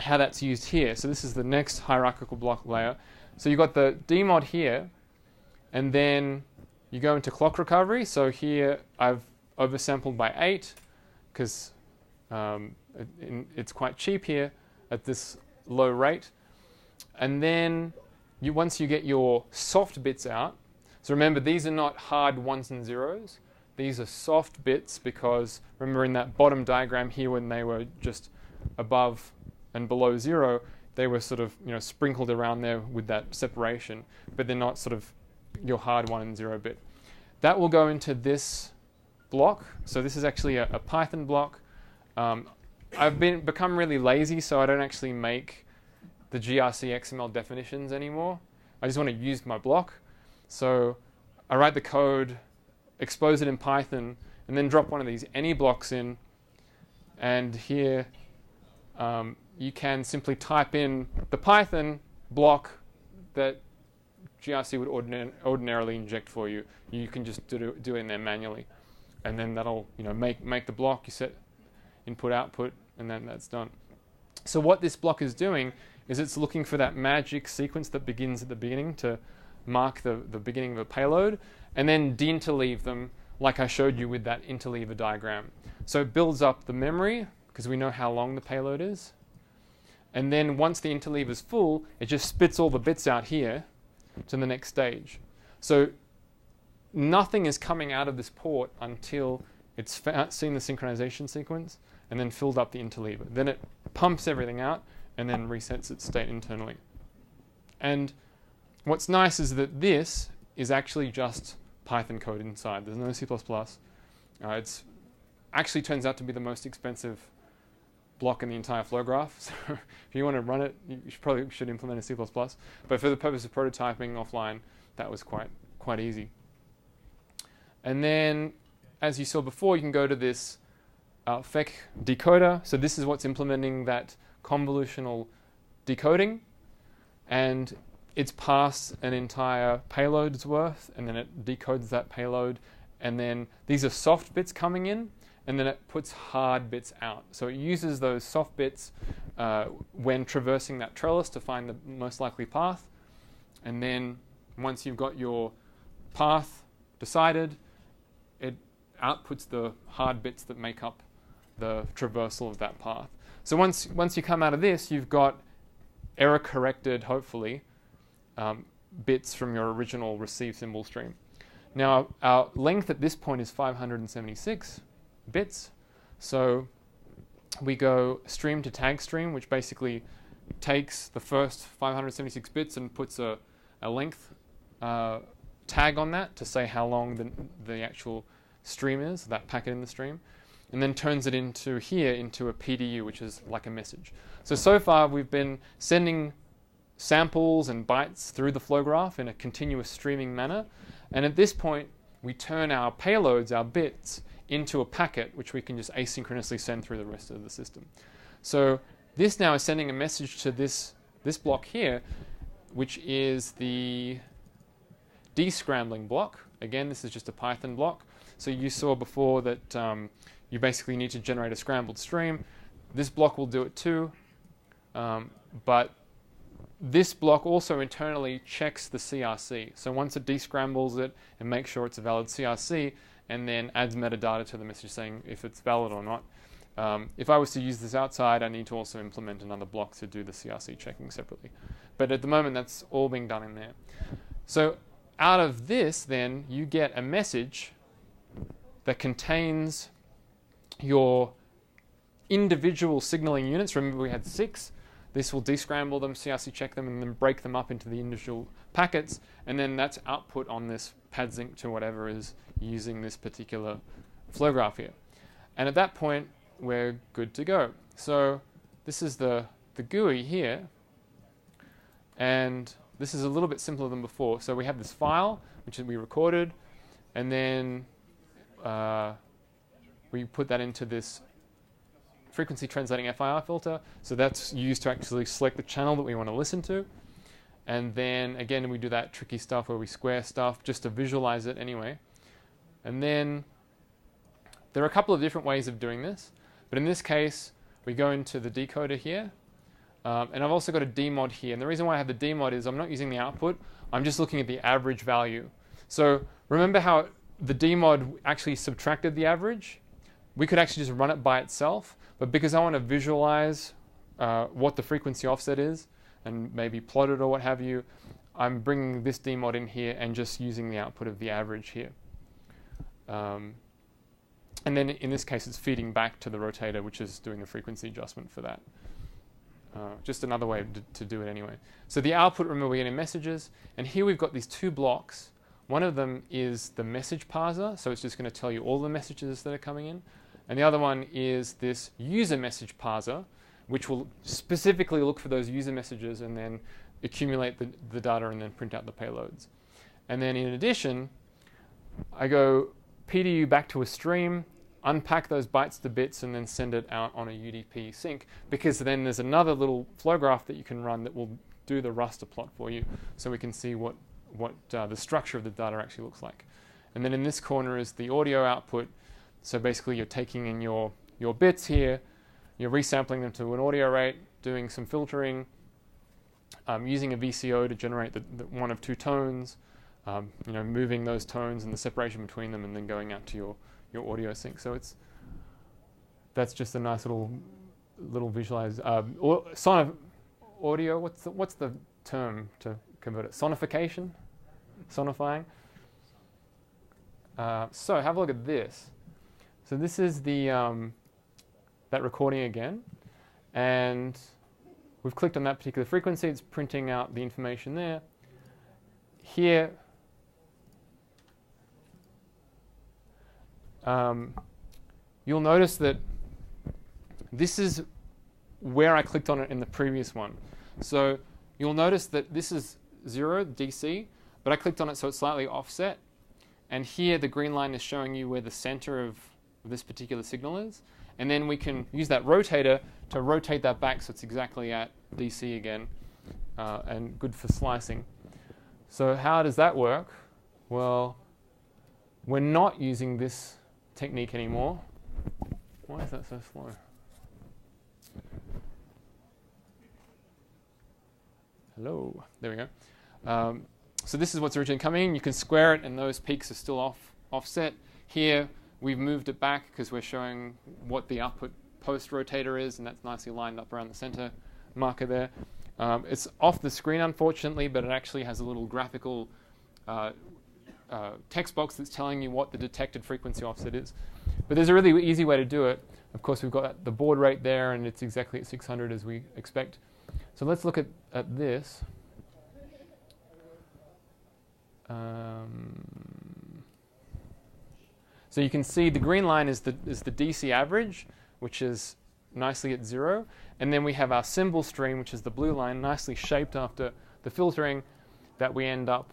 how that's used here. So this is the next hierarchical block layer. So you've got the demod here, and then you go into clock recovery. So here I've oversampled by 8 because um, it, it's quite cheap here at this low rate. And then you, once you get your soft bits out, so remember these are not hard ones and zeros. These are soft bits because remember in that bottom diagram here when they were just above and below zero, they were sort of you know sprinkled around there with that separation, but they're not sort of your hard one and zero bit. That will go into this block. So this is actually a, a Python block. Um, I've been become really lazy, so I don't actually make the GRC XML definitions anymore. I just want to use my block. So I write the code, expose it in Python, and then drop one of these any blocks in. And here um, you can simply type in the Python block that GRC would ordin ordinarily inject for you. You can just do, do it in there manually. And then that'll you know, make, make the block, you set input, output, and then that's done. So what this block is doing is it's looking for that magic sequence that begins at the beginning to mark the, the beginning of a payload, and then deinterleave them like I showed you with that interleaver diagram. So it builds up the memory, because we know how long the payload is, and then once the interleave is full, it just spits all the bits out here to the next stage. So nothing is coming out of this port until it's seen the synchronization sequence and then filled up the interleaver. Then it pumps everything out and then resets its state internally. And what's nice is that this is actually just Python code inside. There's no C++. Uh, it's actually turns out to be the most expensive block in the entire flow graph. So if you want to run it, you should probably should implement a C++. But for the purpose of prototyping offline, that was quite quite easy. And then, as you saw before, you can go to this uh, FEC decoder. So this is what's implementing that convolutional decoding, and it's passed an entire payload's worth, and then it decodes that payload. And then these are soft bits coming in, and then it puts hard bits out. So it uses those soft bits uh, when traversing that trellis to find the most likely path. And then once you've got your path decided, it outputs the hard bits that make up the traversal of that path. So once, once you come out of this, you've got error corrected, hopefully, um, bits from your original receive symbol stream. Now, our length at this point is 576 bits. So we go stream to tag stream, which basically takes the first 576 bits and puts a, a length uh, tag on that to say how long the, the actual stream is, that packet in the stream, and then turns it into here into a PDU, which is like a message. So, so far we've been sending samples and bytes through the flow graph in a continuous streaming manner. And at this point, we turn our payloads, our bits, into a packet which we can just asynchronously send through the rest of the system. So this now is sending a message to this, this block here, which is the descrambling block. Again, this is just a Python block. So you saw before that um, you basically need to generate a scrambled stream. This block will do it too, um, but this block also internally checks the CRC. So once it descrambles it and makes sure it's a valid CRC, and then adds metadata to the message saying if it's valid or not. Um, if I was to use this outside, I need to also implement another block to do the CRC checking separately. But at the moment, that's all being done in there. So out of this, then, you get a message that contains your individual signaling units. Remember, we had six. This will descramble them, CRC check them, and then break them up into the individual packets. And then that's output on this pad sink to whatever is using this particular flow graph here. And at that point, we're good to go. So this is the, the GUI here. And this is a little bit simpler than before. So we have this file, which we recorded, and then uh, we put that into this frequency translating FIR filter. So that's used to actually select the channel that we want to listen to. And then again, we do that tricky stuff where we square stuff just to visualize it anyway. And then there are a couple of different ways of doing this. But in this case, we go into the decoder here. Um, and I've also got a demod here. And the reason why I have the demod is I'm not using the output. I'm just looking at the average value. So remember how the demod actually subtracted the average? We could actually just run it by itself. But because I want to visualize uh, what the frequency offset is, and maybe plot it or what have you, I'm bringing this demod in here and just using the output of the average here. Um, and then in this case, it's feeding back to the rotator, which is doing the frequency adjustment for that. Uh, just another way to, to, do it anyway. So the output, remember, we're getting messages. And here we've got these two blocks. One of them is the message parser, so it's just going to tell you all the messages that are coming in. And the other one is this user message parser, which will specifically look for those user messages and then accumulate the, the data and then print out the payloads. And then in addition, I go PDU back to a stream, unpack those bytes to bits, and then send it out on a UDP sink because then there's another little flow graph that you can run that will do the raster plot for you so we can see what, what uh, the structure of the data actually looks like. And then in this corner is the audio output. So basically you're taking in your, your bits here, you're resampling them to an audio rate, doing some filtering, um, using a VCO to generate the, the one of two tones, um, you know, moving those tones and the separation between them, and then going out to your your audio sink. So it's that's just a nice little little visualize. Uh, son audio. What's the, what's the term to convert it? Sonification, sonifying. Uh, so have a look at this. So this is the um, that recording again, and we've clicked on that particular frequency. It's printing out the information there. Here um, you'll notice that this is where I clicked on it in the previous one. So you'll notice that this is 0, DC, but I clicked on it so it's slightly offset. And here the green line is showing you where the center of this particular signal is. And then we can use that rotator to rotate that back so it's exactly at DC again uh, and good for slicing. So how does that work? Well, we're not using this technique anymore. Why is that so slow? Hello. There we go. Um, so this is what's originally coming. You can square it, and those peaks are still off offset. Here, we've moved it back because we're showing what the output post rotator is, and that's nicely lined up around the center marker there. Um, it's off the screen, unfortunately, but it actually has a little graphical uh, uh, text box that's telling you what the detected frequency offset is. But there's a really easy way to do it. Of course, we've got the baud rate there, and it's exactly at 600 as we expect. So let's look at, at this. Um, so you can see the green line is the, is the DC average, which is nicely at zero. And then we have our symbol stream, which is the blue line, nicely shaped after the filtering that we end up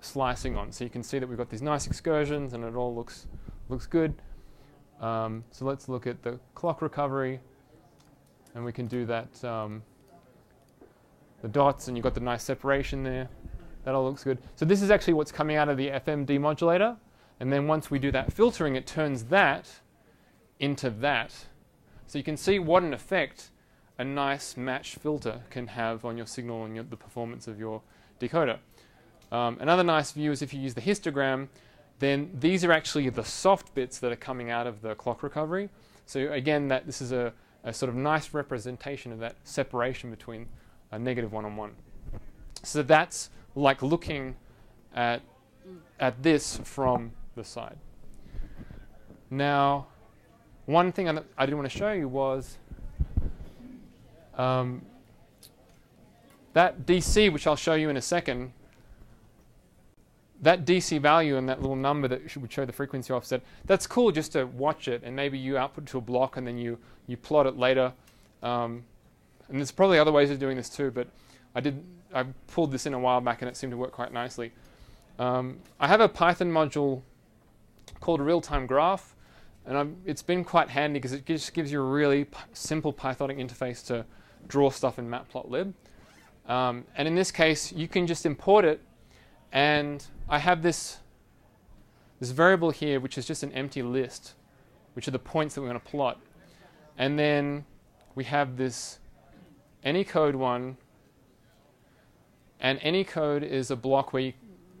slicing on. So you can see that we've got these nice excursions and it all looks, looks good. Um, so let's look at the clock recovery. And we can do that, um, the dots, and you've got the nice separation there. That all looks good. So this is actually what's coming out of the FM demodulator. And then once we do that filtering, it turns that into that. So you can see what an effect a nice matched filter can have on your signal and your, the performance of your decoder. Um, another nice view is if you use the histogram, then these are actually the soft bits that are coming out of the clock recovery. So again, that this is a, a sort of nice representation of that separation between a negative one on one. So that's like looking at, at this from side. Now, one thing I, I did want to show you was um, that DC, which I'll show you in a second, that DC value and that little number that would show the frequency offset, that's cool just to watch it and maybe you output to a block and then you, you plot it later. Um, and there's probably other ways of doing this too, but I did I pulled this in a while back and it seemed to work quite nicely. Um, I have a Python module called real-time graph, and I'm, it's been quite handy because it just gives you a really simple Pythonic interface to draw stuff in Matplotlib. Um, and in this case, you can just import it, and I have this, this variable here, which is just an empty list, which are the points that we're going to plot. And then we have this any code one, and any code is a block where you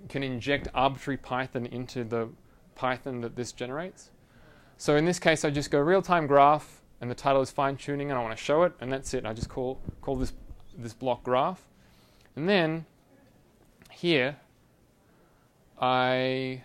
can inject arbitrary Python into the Python that this generates. So in this case, I just go real-time graph, and the title is fine-tuning, and I want to show it, and that's it. I just call, call this, this block graph. And then here, I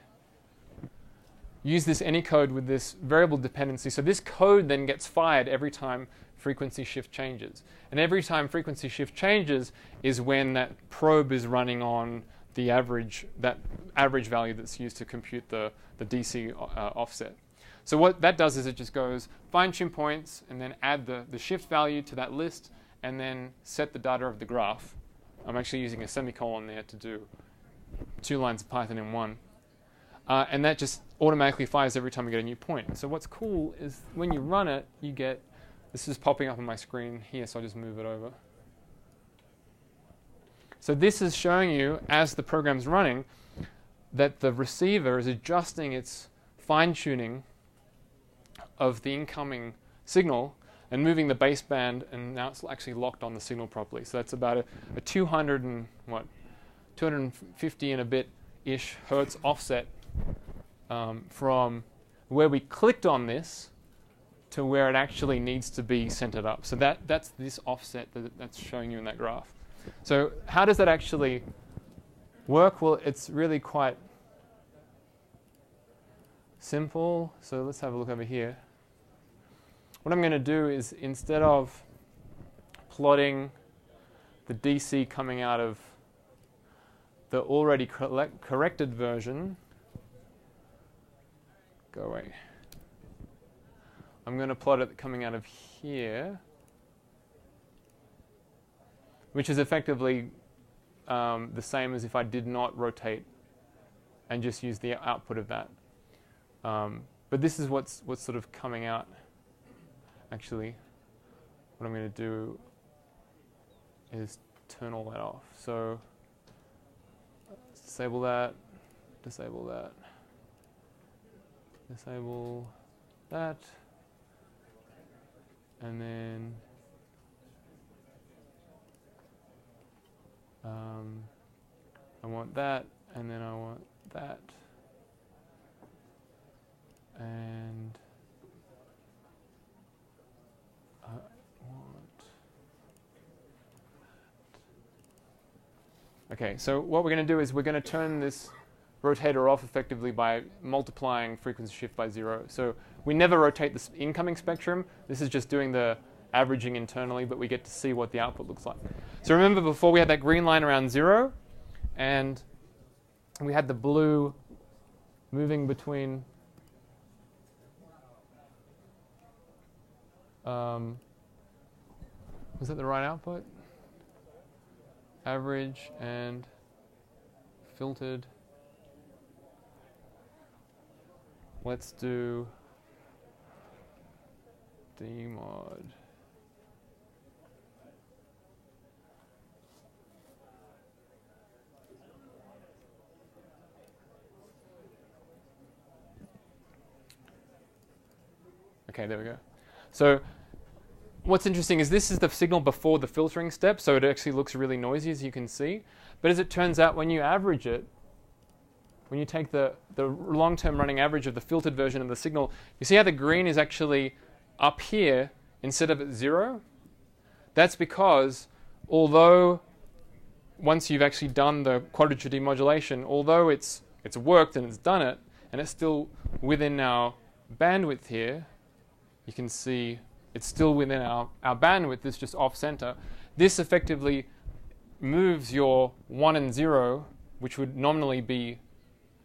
use this AnyCode with this variable dependency. So this code then gets fired every time frequency shift changes. And every time frequency shift changes is when that probe is running on the average, that average value that's used to compute the, the DC uh, offset. So what that does is it just goes fine tune points and then add the, the shift value to that list and then set the data of the graph. I'm actually using a semicolon there to do two lines of Python in one. Uh, and that just automatically fires every time we get a new point. So what's cool is when you run it, you get this is popping up on my screen here, so I'll just move it over. So this is showing you, as the program's running, that the receiver is adjusting its fine-tuning of the incoming signal and moving the baseband, and now it's actually locked on the signal properly. So that's about a, a 200 and what, 250 and a bit ish hertz offset um, from where we clicked on this to where it actually needs to be centered up. So that, that's this offset that, that's showing you in that graph. So how does that actually work? Well, it's really quite simple. So let's have a look over here. What I'm going to do is instead of plotting the DC coming out of the already corrected version, go away. I'm going to plot it coming out of here, which is effectively um, the same as if I did not rotate and just use the output of that. Um, but this is what's, what's sort of coming out, actually. What I'm going to do is turn all that off. So disable that, disable that, disable that. and then um, I want that, and then I want that, and I want. that. Okay, so what we're going to do is we're going to turn this rotator off effectively by multiplying frequency shift by zero. So we never rotate the incoming spectrum. This is just doing the averaging internally, but we get to see what the output looks like. So remember before we had that green line around zero, and we had the blue moving between um, was that the right output? Average and filtered. Let's do dmod. Okay, there we go. So what's interesting is this is the signal before the filtering step, so it actually looks really noisy as you can see. But as it turns out, when you average it, when you take the, the long-term running average of the filtered version of the signal, you see how the green is actually up here instead of at zero? That's because although once you've actually done the quadrature demodulation, although it's, it's worked and it's done it, and it's still within our bandwidth here, you can see it's still within our, our bandwidth, it's just off center. This effectively moves your 1 and 0, which would nominally be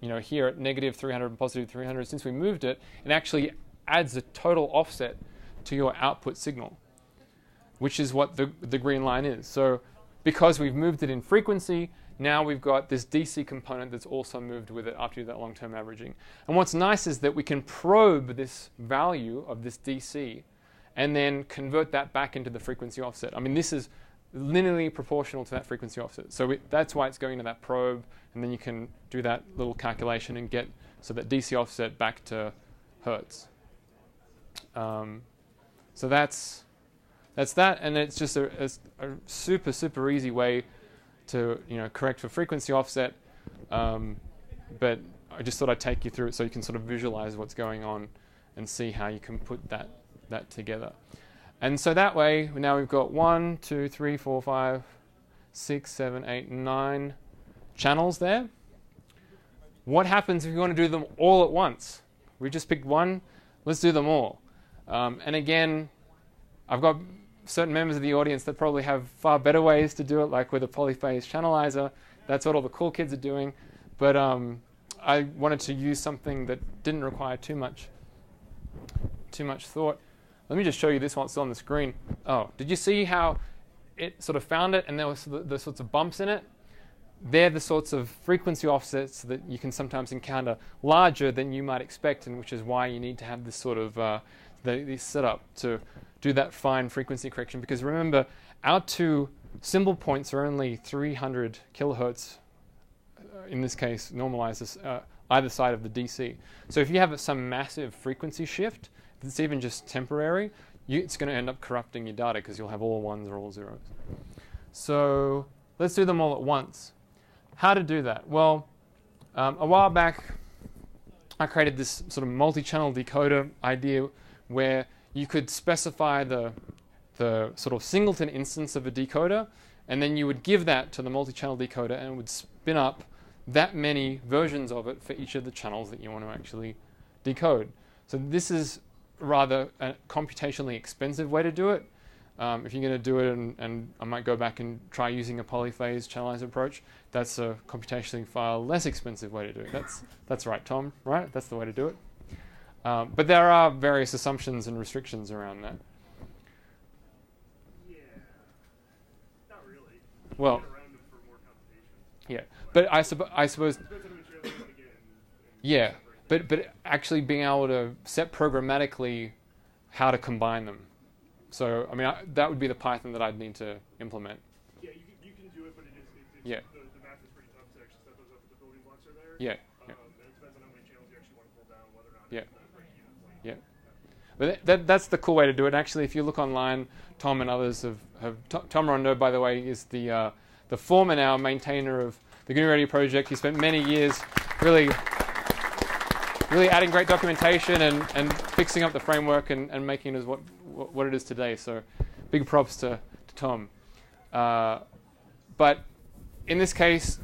you know, here at negative 300 and positive 300, since we moved it, it actually adds a total offset to your output signal, which is what the, the green line is. So because we've moved it in frequency, now we've got this DC component that's also moved with it after that long-term averaging. And what's nice is that we can probe this value of this DC and then convert that back into the frequency offset. I mean, this is linearly proportional to that frequency offset. So we, that's why it's going to that probe, and then you can do that little calculation and get so that DC offset back to hertz. Um, so that's that's that, and it's just a, a, a, super super easy way to you know correct for frequency offset. Um, but I just thought I'd take you through it so you can sort of visualize what's going on and see how you can put that that together. And so that way, now we've got one, two, three, four, five, six, seven, eight, nine channels there. What happens if you want to do them all at once? We just picked one, let's do them all. Um, and again, I've got certain members of the audience that probably have far better ways to do it, like with a polyphase channelizer. That's what all the cool kids are doing. But um, I wanted to use something that didn't require too much, too much thought. Let me just show you this one. It's on the screen. Oh, did you see how it sort of found it and there was the, the sorts of bumps in it? They're the sorts of frequency offsets that you can sometimes encounter larger than you might expect, and which is why you need to have this sort of uh, the, this setup to do that fine frequency correction. Because remember, our two symbol points are only 300 kilohertz. Uh, in this case, normalizes uh, either side of the DC. So if you have some massive frequency shift, if it's even just temporary, you, it's going to end up corrupting your data because you'll have all ones or all zeros. So let's do them all at once. How to do that? Well, um, a while back, I created this sort of multi-channel decoder idea where you could specify the, the sort of singleton instance of a decoder, and then you would give that to the multi-channel decoder, and it would spin up that many versions of it for each of the channels that you want to actually decode. So this is rather a computationally expensive way to do it. Um, if you're going to do it, and, and, I might go back and try using a polyphase channelizer approach, that's a computationally far less expensive way to do it. That's, that's right, Tom, right? That's the way to do it. Um, but there are various assumptions and restrictions around that. Yeah, not really. Well, yeah, but I, suppo- I suppose. Yeah, but but actually being able to set programmatically how to combine them. So I mean I, that would be the Python that I'd need to implement. Yeah, you can, you can do it, but it is it, yeah. The, the, math is pretty tough to actually set those up. The building blocks are there. Yeah. Um, yeah. it depends on how many channels you actually want to pull down, whether or not. Yeah. Yeah. But that, that, that's the cool way to do it. Actually, if you look online, Tom and others have, have Tom, Rondeau, by the way, is the uh, the former now maintainer of the GNU Radio project. He spent many years really really adding great documentation and, and fixing up the framework and, and making it as what, what it is today. So big props to, to Tom. Uh, but in this case,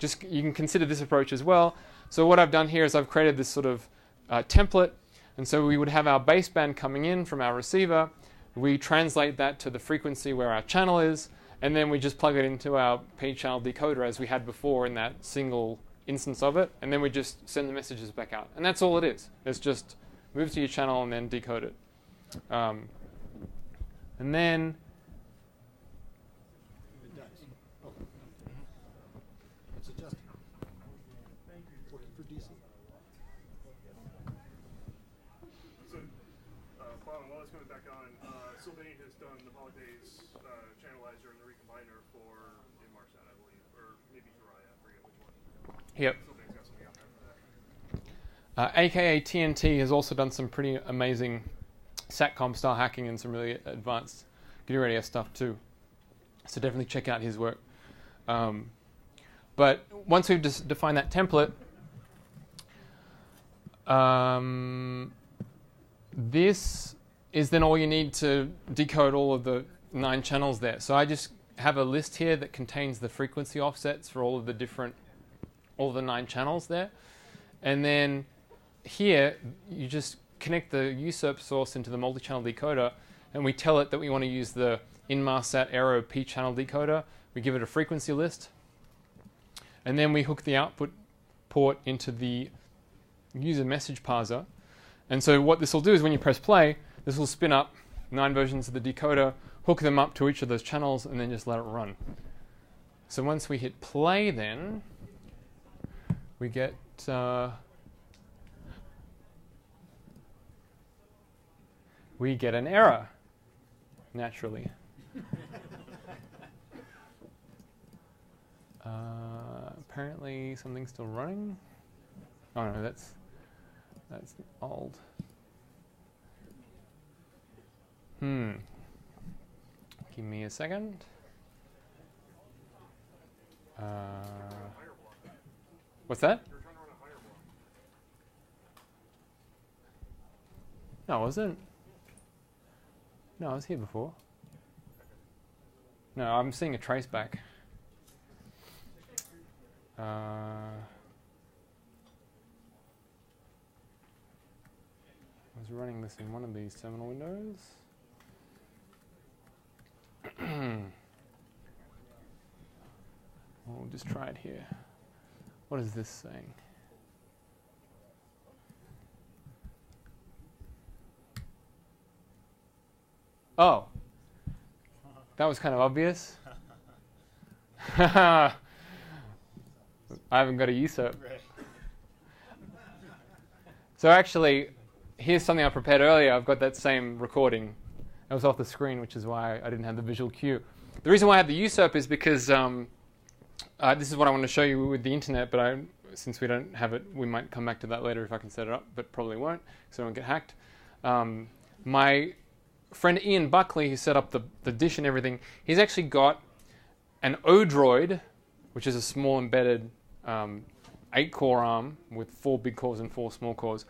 just you can consider this approach as well. So what I've done here is I've created this sort of uh, template. And so we would have our baseband coming in from our receiver. We translate that to the frequency where our channel is. And then we just plug it into our P channel decoder as we had before in that single instance of it, and then we just send the messages back out. And that's all it is. It's just move to your channel and then decode it. Um, and then So, uh, Bob, while it's coming back on, uh, Sylvain has done the Holidays uh, channelizer and the recombiner for Inmarsat, I believe, or maybe Uriah, I forget which one. Yep. Uh, AKA TNT has also done some pretty amazing SATCOM style hacking and some really advanced GNU Radio stuff too. So definitely check out his work. Um, but once we've defined that template, um, this is then all you need to decode all of the nine channels there. So I just have a list here that contains the frequency offsets for all of the different, all the nine channels there. And then here, you just connect the USRP source into the multi-channel decoder, and we tell it that we want to use the Inmarsat Aero P-channel decoder. We give it a frequency list, and then we hook the output port into the user message parser. And so what this will do is when you press play, this will spin up nine versions of the decoder, hook them up to each of those channels, and then just let it run. So once we hit play, then we get uh, we get an error naturally. uh, apparently, something's still running. Oh no, that's that's old. Hmm. Give me a second. Uh, what's that? You're trying to run a higher block. No, I wasn't. No, I was here before. No, I'm seeing a trace back. Uh, I was running this in one of these terminal windows. we'll just try it here. What is this saying? Oh, that was kind of obvious. I haven't got a USRP. So actually, here's something I prepared earlier. I've got that same recording. It was off the screen, which is why I didn't have the visual cue. The reason why I have the USRP is because um, uh, this is what I want to show you with the internet, but I, since we don't have it, we might come back to that later if I can set it up, but probably won't, so I don't get hacked. Um, my friend Ian Buckley, who set up the, the dish and everything, he's actually got an Odroid, which is a small embedded um, eight core ARM with four big cores and four small cores,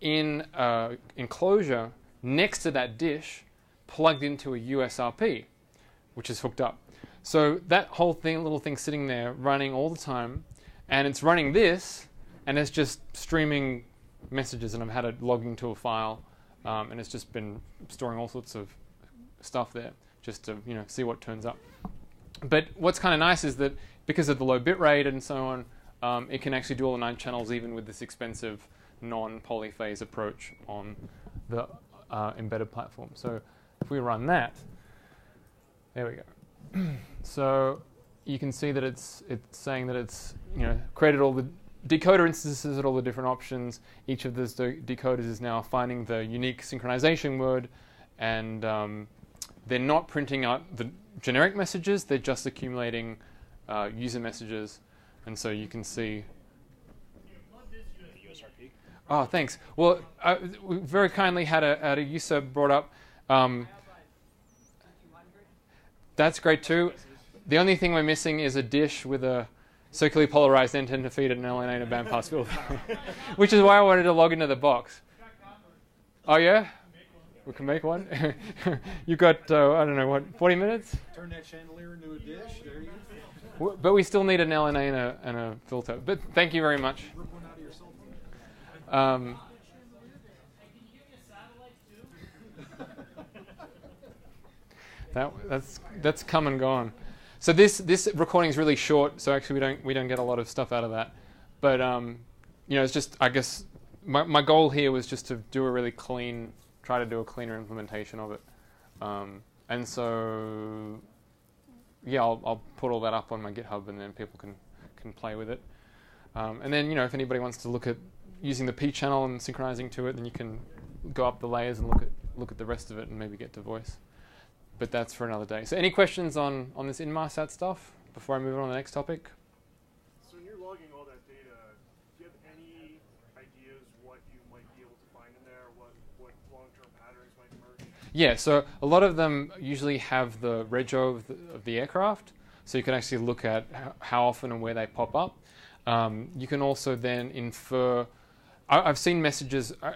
in an enclosure next to that dish, plugged into a USRP, which is hooked up. So that whole thing, little thing sitting there, running all the time, and it's running this, and it's just streaming messages, and I've had it logging to a file, um, and it's just been storing all sorts of stuff there, just to you know see what turns up. But what's kind of nice is that because of the low bit rate and so on, um, it can actually do all the nine channels even with this expensive non-polyphase approach on the uh, embedded platform. So if we run that, there we go. so you can see that it's it's saying that it's you know created all the decoder instances at all the different options. Each of those de- decoders is now finding the unique synchronization word, and um, they're not printing out the generic messages. They're just accumulating uh, user messages, and so you can see. Oh, thanks. Well, uh, we very kindly had a, had a user brought up. Um, that's great too. The only thing we're missing is a dish with a circularly polarized antenna to feed an LNA and a bandpass filter, which is why I wanted to log into the box. Oh yeah, we can make one. you got uh, I don't know what 40 minutes, Turn that chandelier into a dish. There you go. But we still need an LNA and a, and a filter. But thank you very much. Rip one out of your cell phone. Um, that that's that's come and gone. So this this recording is really short. So actually, we don't we don't get a lot of stuff out of that. But um, you know, it's just I guess my my goal here was just to do a really clean, try to do a cleaner implementation of it. Um, and so yeah, I'll, I'll put all that up on my GitHub, and then people can can play with it. Um, and then you know, if anybody wants to look at using the P channel and synchronizing to it, then you can go up the layers and look at look at the rest of it and maybe get to voice. But that's for another day. So any questions on on this Inmarsat stuff before I move on to the next topic? So when you're logging all that data, do you have any ideas what you might be able to find in there? What what long-term patterns might emerge? Yeah, so a lot of them usually have the rego of the, of the aircraft, so you can actually look at how often and where they pop up. Um, you can also then infer. I, I've seen messages. Uh,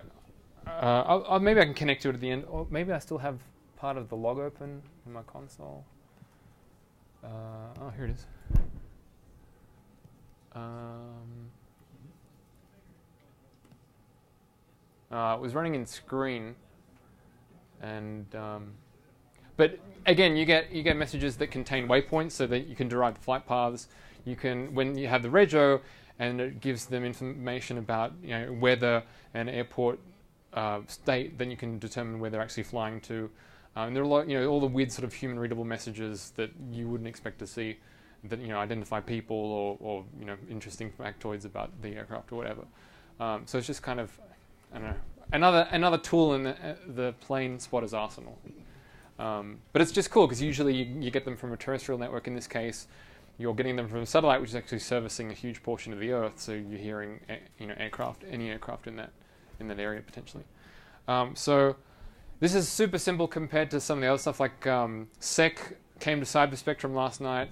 uh, I'll- maybe I can connect to it at the end, or maybe I still have part of the log open in my console. Uh, oh, here it is. Um, uh, it was running in screen and um, but again you get you get messages that contain waypoints so that you can derive the flight paths you can when you have the rego and it gives them information about you know weather and airport uh, state then you can determine where they're actually flying to uh, and there are lot you know all the weird sort of human readable messages that you wouldn't expect to see that you know identify people or, or you know interesting factoids about the aircraft or whatever um, so it's just kind of I don't know another another tool in the, the plane spotter's arsenal. Um, but it's just cool because usually you, you get them from a terrestrial network. In this case, you're getting them from a satellite, which is actually servicing a huge portion of the Earth. So you're hearing you know aircraft, any aircraft in that in that area potentially. Um, so this is super simple compared to some of the other stuff like um, Sec came to Cyberspectrum last night.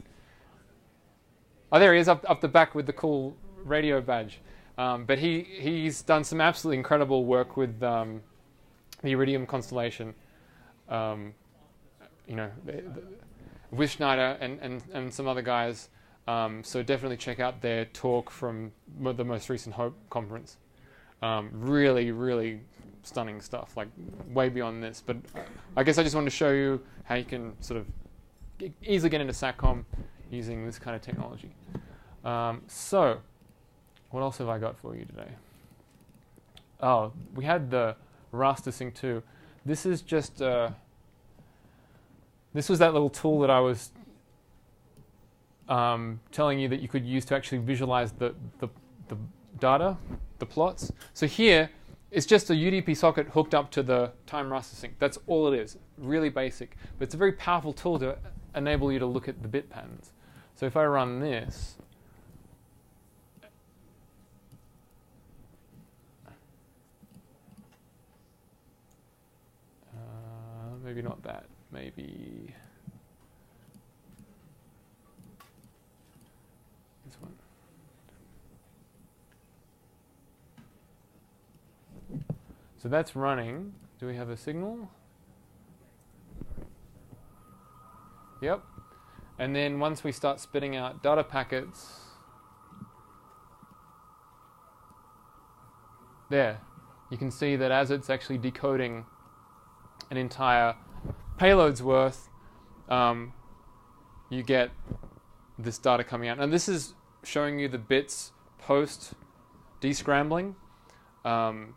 Oh, there he is up up the back with the cool radio badge. Um, but he, he's done some absolutely incredible work with um, the Iridium constellation. Um, you know, with Schneider and, and, and some other guys. Um, so definitely check out their talk from the most recent Hope conference. Um, really, really stunning stuff, like way beyond this. But I guess I just wanted to show you how you can sort of easily get into SATCOM using this kind of technology. Um, so, what else have I got for you today? Oh, we had the raster sink too. This is just uh, this was that little tool that I was um, telling you that you could use to actually visualize the, the the data, the plots. So here it's just a UDP socket hooked up to the time raster sink. That's all it is. Really basic, but it's a very powerful tool to enable you to look at the bit patterns. So if I run this. Uh, maybe not that. Maybe this one. So that's running. Do we have a signal? Yep. And then once we start spitting out data packets, there, you can see that as it's actually decoding an entire payload's worth, um, you get this data coming out. And this is showing you the bits post descrambling. Um,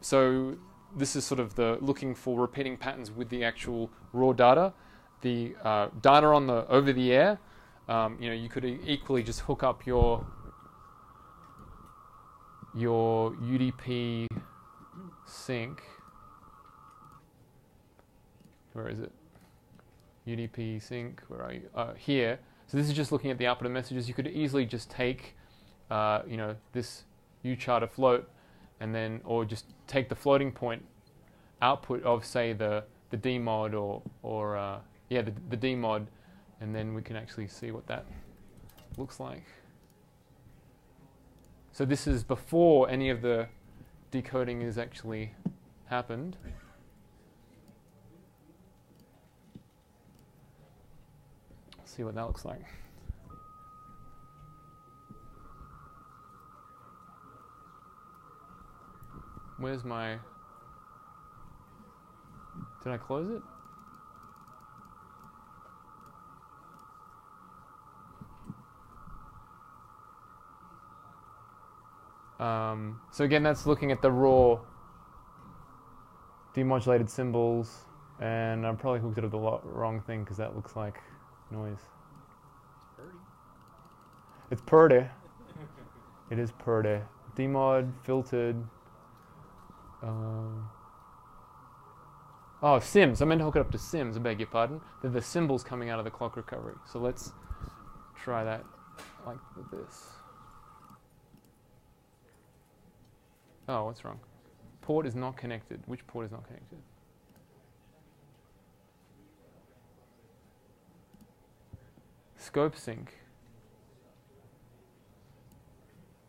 so this is sort of the looking for repeating patterns with the actual raw data. The uh, data on the over the air, um, you know, you could equally just hook up your your UDP sink. Where is it? UDP sink. Where are you? Uh, here. So this is just looking at the output of messages. You could easily just take, uh, you know, this uchar to float and then or just take the floating point output of say the the D mod or or uh, yeah the the D mod, and then we can actually see what that looks like. So this is before any of the decoding has actually happened. see what that looks like. Where's my. Did I close it? Um, so again, that's looking at the raw demodulated symbols, and I probably hooked it up the wrong thing because that looks like noise. It's pretty. it is pretty. Demod filtered. Um, oh, Sims. I meant to hook it up to Sims. I beg your pardon. They're the symbols coming out of the clock recovery. So let's try that like this. Oh, what's wrong? Port is not connected. Which port is not connected? Scope sink.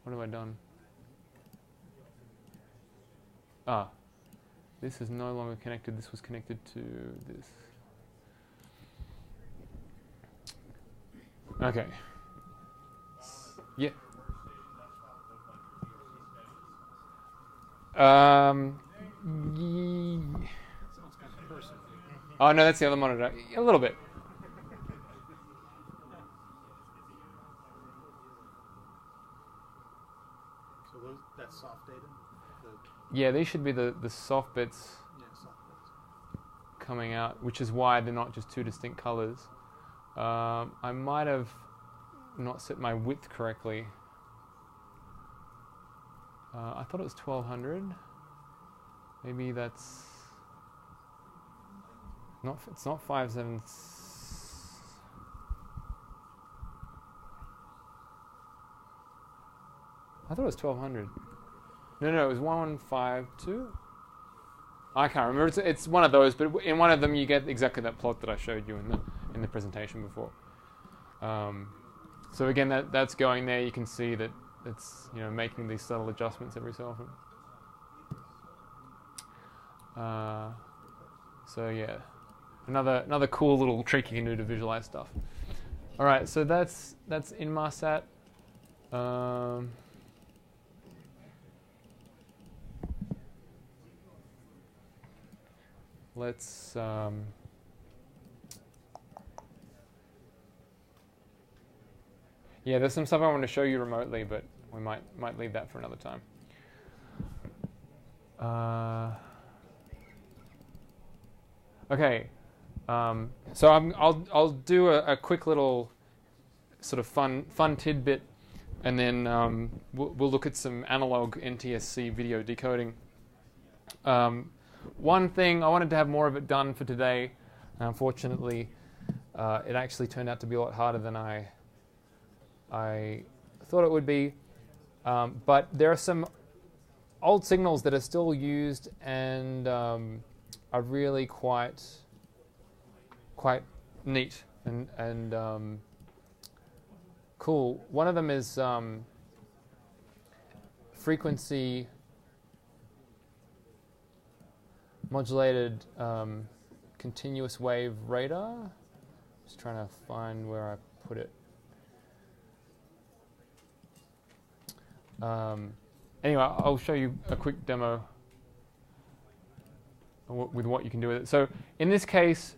What have I done? Ah, this is no longer connected. This was connected to this. Okay. Yeah. Um. ye- Sounds kind of personal. Oh no, that's the other monitor. A little bit. So those, that's soft data? The, Yeah, these should be the, the soft bits yeah, soft bits. coming out, which is why they're not just two distinct colors. Um, I might have not set my width correctly. Uh, I thought it was 1200. Maybe that's not. It's not five seven. I thought it was 1200. No, no, it was 1152. I can't remember. It's, it's one of those, but in one of them you get exactly that plot that I showed you in the in the presentation before. Um, so again, that that's going there. You can see that it's you know making these subtle adjustments every so often. Uh, so yeah, another another cool little trick you can do to visualize stuff. All right, so that's that's Inmarsat. Um, let's um, yeah there's some stuff i want to show you remotely but we might might leave that for another time. Uh, okay um, so I'm, I'll, I'll do a, a quick little sort of fun fun tidbit and then um, we'll, we'll look at some analog ntsc video decoding. Um, one thing I wanted to have more of it done for today. Unfortunately, uh, it actually turned out to be a lot harder than I I thought it would be. Um, but there are some old signals that are still used and um, are really quite quite neat and and um, cool. One of them is um, frequency modulated um, continuous wave radar. Just trying to find where I put it. Um, anyway, I'll show you a quick demo with what you can do with it. So in this case,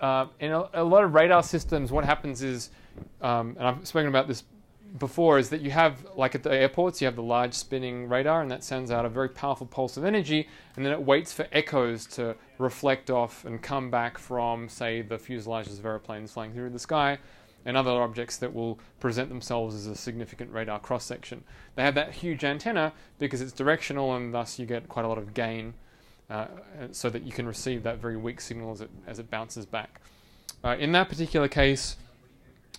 uh, in a, a lot of radar systems, what happens is, um, and I've spoken about this before, is that you have, like at the airports, you have the large spinning radar, and that sends out a very powerful pulse of energy, and then it waits for echoes to reflect off and come back from, say, the fuselages of aeroplanes flying through the sky, and other objects that will present themselves as a significant radar cross section. They have that huge antenna because it's directional, and thus you get quite a lot of gain, uh, so that you can receive that very weak signal as it, as it bounces back. Uh, in that particular case,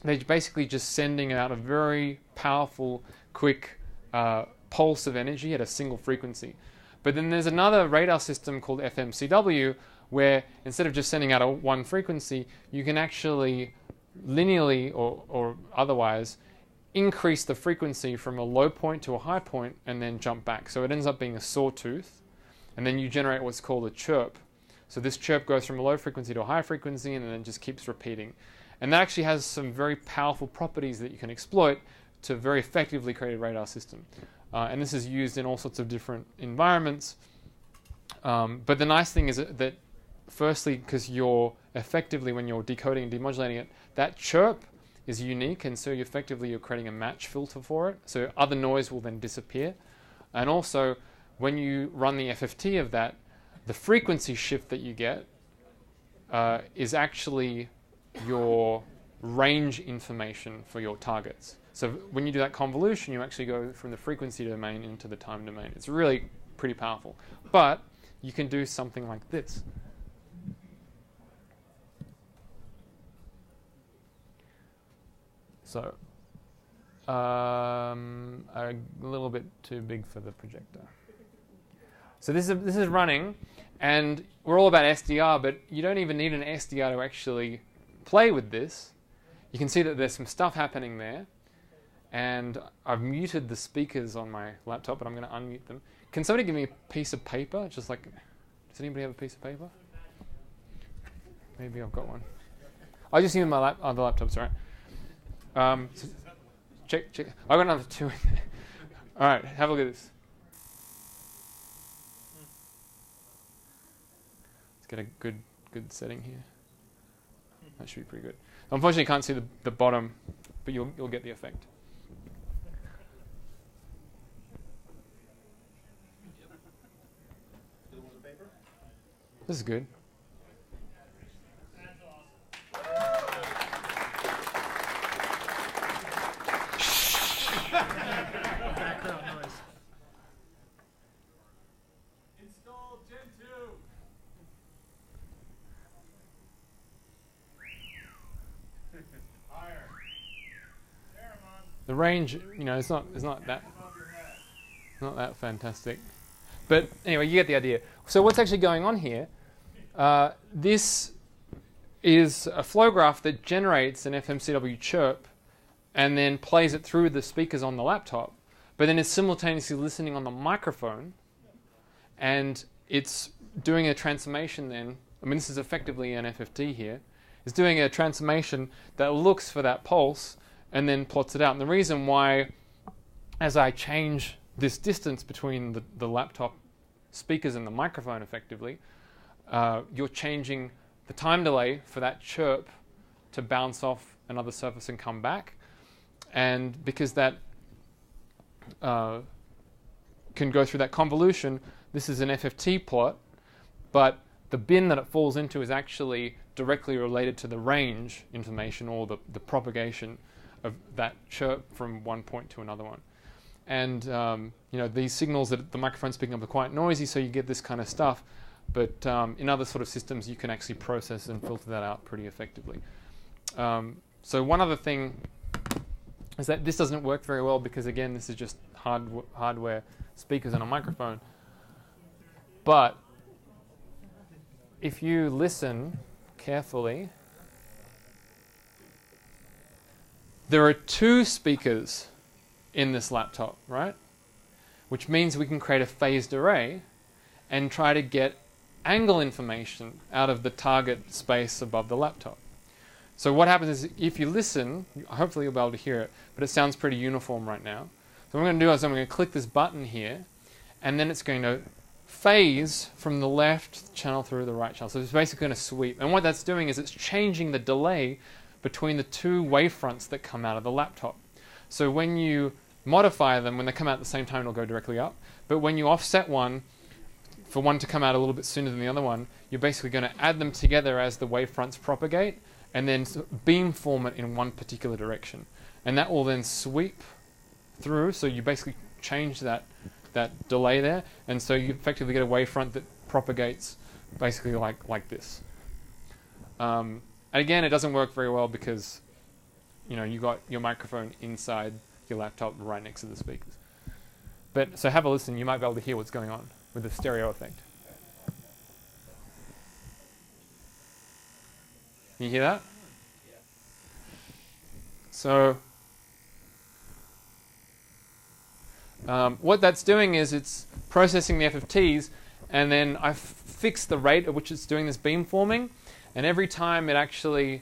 they're basically just sending out a very powerful, quick uh, pulse of energy at a single frequency. But then there's another radar system called FMCW where instead of just sending out a one frequency, you can actually linearly or, or otherwise increase the frequency from a low point to a high point and then jump back. So it ends up being a sawtooth, and then you generate what's called a chirp. So this chirp goes from a low frequency to a high frequency and then just keeps repeating. And that actually has some very powerful properties that you can exploit to very effectively create a radar system. Uh, and this is used in all sorts of different environments. Um, but the nice thing is that, firstly, because you're effectively, when you're decoding and demodulating it, that chirp is unique, and so you effectively you're creating a match filter for it. So other noise will then disappear. And also, when you run the FFT of that, the frequency shift that you get uh, is actually your range information for your targets. So when you do that convolution, you actually go from the frequency domain into the time domain. It's really pretty powerful. But you can do something like this. So um, a little bit too big for the projector. So this is this is running, and we're all about SDR, but you don't even need an SDR to actually play with this. You can see that there's some stuff happening there, and I've muted the speakers on my laptop, but I'm going to unmute them. Can somebody give me a piece of paper? Just like, does anybody have a piece of paper? Maybe I've got one. I'll just use my lap, other laptops, right? Um, so check, check. I've got another two in there. All right, have a look at this. Let's get a good, good setting here. That should be pretty good. Unfortunately, you can't see the, the bottom, but you'll, you'll get the effect. This is good. Background noise. Install Gen 2. Higher. There, man. The range, you know, it's not, it's not that, not that fantastic. But anyway, you get the idea. So what's actually going on here? Uh, this is a flow graph that generates an FMCW chirp and then plays it through the speakers on the laptop, but then it's simultaneously listening on the microphone and it's doing a transformation then. I mean, this is effectively an FFT here. It's doing a transformation that looks for that pulse and then plots it out. And the reason why, as I change this distance between the, the laptop speakers and the microphone effectively, uh, you're changing the time delay for that chirp to bounce off another surface and come back. And because that uh, can go through that convolution, this is an FFT plot, but the bin that it falls into is actually directly related to the range information or the, the propagation of that chirp from one point to another one. And um, you know these signals that the microphone's picking up are quite noisy, so you get this kind of stuff. But um, in other sort of systems, you can actually process and filter that out pretty effectively. Um, so one other thing is that this doesn't work very well because again, this is just hard hardware speakers and a microphone. But if you listen carefully, there are two speakers in this laptop, right? Which means we can create a phased array and try to get angle information out of the target space above the laptop. So what happens is if you listen, hopefully you'll be able to hear it, but it sounds pretty uniform right now. So what I'm going to do is I'm going to click this button here, and then it's going to phase from the left channel through the right channel. So it's basically going to sweep. And what that's doing is it's changing the delay between the two wavefronts that come out of the laptop. So when you modify them, when they come out at the same time, it'll go directly up. But when you offset one, for one to come out a little bit sooner than the other one, you're basically going to add them together as the wavefronts propagate and then beamform it in one particular direction. And that will then sweep through, so you basically change that that delay there, and so you effectively get a wavefront that propagates basically like like this. Um, and again, it doesn't work very well because you know you got your microphone inside your laptop right next to the speakers. But so have a listen. You might be able to hear what's going on with the stereo effect. Can you hear that? So um, what that's doing is it's processing the FFTs, and then I fix the rate at which it's doing this beamforming, and every time it actually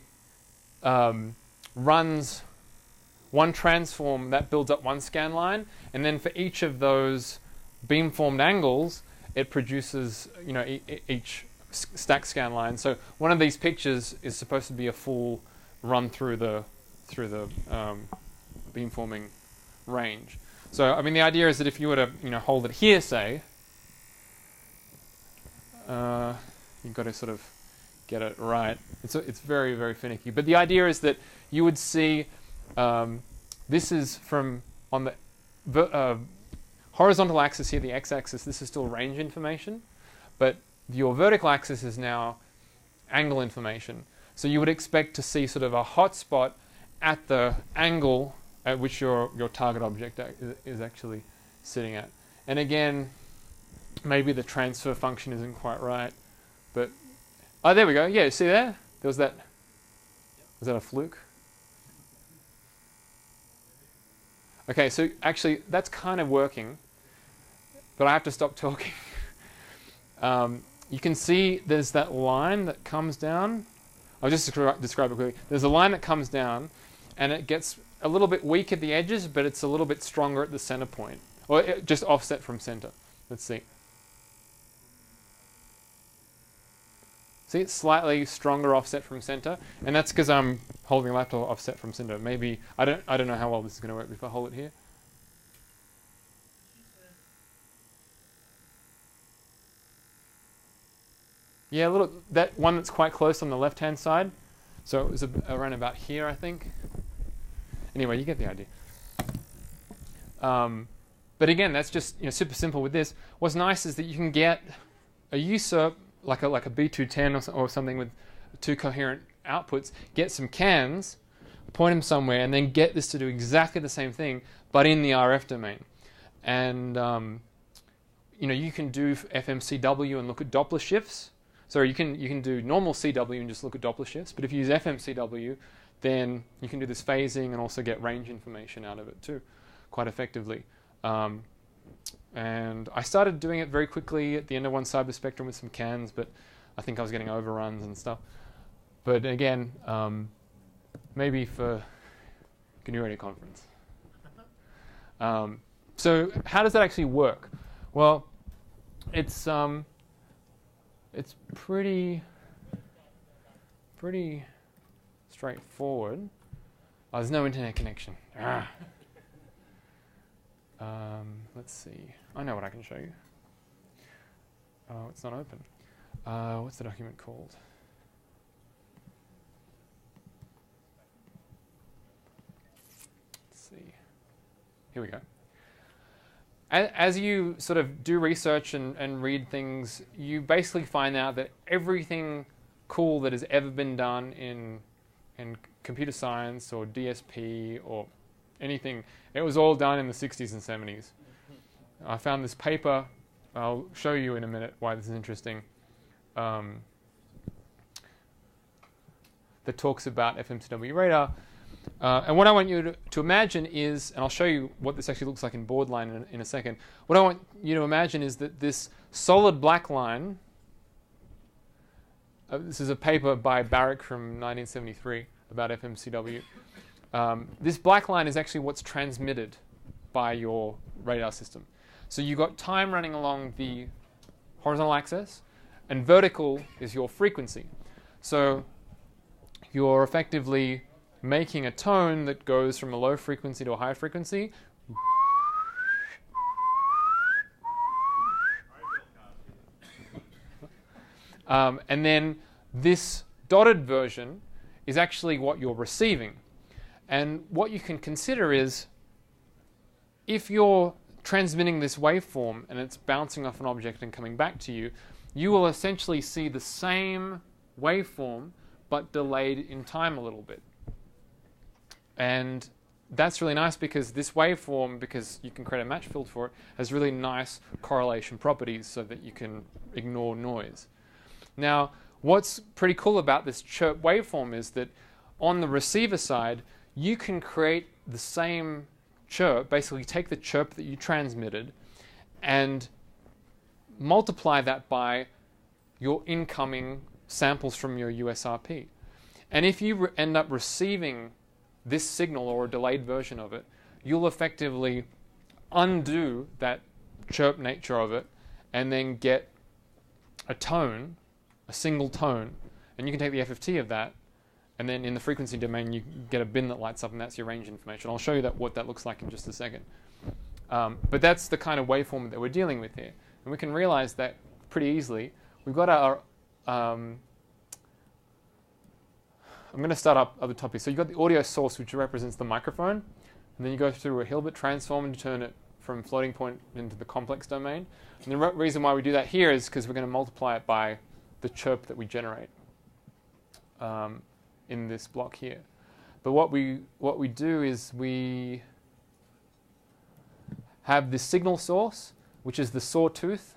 um, runs one transform, that builds up one scan line, and then for each of those beamformed angles, it produces you know each stack scan line. So one of these pictures is supposed to be a full run through the through the um, beamforming range. So I mean the idea is that if you were to you know hold it here, say, uh, you've got to sort of get it right. It's, it's very, very finicky. But the idea is that you would see um, this is from on the uh, horizontal axis here, the x-axis, this is still range information, but your vertical axis is now angle information. So you would expect to see sort of a hot spot at the angle at which your, your target object is actually sitting at. And again, maybe the transfer function isn't quite right, but oh, there we go. Yeah, see there? There was that. Was that a fluke? Okay, so actually that's kind of working, but I have to stop talking. um, you can see there's that line that comes down. I'll just descri- describe it quickly. There's a line that comes down, and it gets a little bit weak at the edges, but it's a little bit stronger at the center point, or it, just offset from center. Let's see. See, it's slightly stronger offset from center, and that's because I'm holding the laptop offset from center. Maybe I don't I don't know how well this is going to work if I hold it here. Yeah, a little that one that's quite close on the left hand side. So it was a, around about here, I think. Anyway, you get the idea. Um, but again, that's just you know super simple with this. What's nice is that you can get a USRP like a like a B210 or, or something with two coherent outputs, get some cans, point them somewhere, and then get this to do exactly the same thing, but in the RF domain. And um, you know you can do FMCW and look at Doppler shifts. So you can you can do normal CW and just look at Doppler shifts. But if you use FMCW, then you can do this phasing and also get range information out of it too, quite effectively. Um, and I started doing it very quickly at the end of one Cyberspectrum with some cans, but I think I was getting overruns and stuff. But again, um, maybe for GNU Radio Conference. Um, so how does that actually work? Well, it's um, it's pretty pretty straightforward. Oh, there's no internet connection. Ah. Um, let's see. I know what I can show you. Oh, it's not open. Uh, what's the document called? Let's see. Here we go. As you sort of do research and, and read things, you basically find out that everything cool that has ever been done in in computer science or DSP or anything, it was all done in the 60s and 70s. I found this paper. I'll show you in a minute why this is interesting. Um, that talks about FMCW radar. Uh, and what I want you to, to imagine is, and I'll show you what this actually looks like in Baudline in, in a second. What I want you to imagine is that this solid black line. Uh, this is a paper by Barrick from 1973 about FMCW. Um, this black line is actually what's transmitted by your radar system. So you've got time running along the horizontal axis, and vertical is your frequency. So you're effectively making a tone that goes from a low frequency to a high frequency. Um, and then this dotted version is actually what you're receiving. And what you can consider is if you're transmitting this waveform and it's bouncing off an object and coming back to you, you will essentially see the same waveform but delayed in time a little bit. And that's really nice because this waveform, because you can create a match filter for it, has really nice correlation properties so that you can ignore noise. Now, what's pretty cool about this chirp waveform is that on the receiver side, you can create the same chirp, basically take the chirp that you transmitted and multiply that by your incoming samples from your USRP. And if you end up receiving this signal or a delayed version of it, you'll effectively undo that chirp nature of it and then get a tone, a single tone, and you can take the FFT of that, and then in the frequency domain you get a bin that lights up, and that's your range information. I'll show you that what that looks like in just a second. Um, but that's the kind of waveform that we're dealing with here, and we can realize that pretty easily. We've got our um, I'm going to start up at the top. So you've got the audio source, which represents the microphone, and then you go through a Hilbert transform and turn it from floating point into the complex domain. And the re- reason why we do that here is because we're going to multiply it by the chirp that we generate um, in this block here. But what we what we do is we have this signal source, which is the sawtooth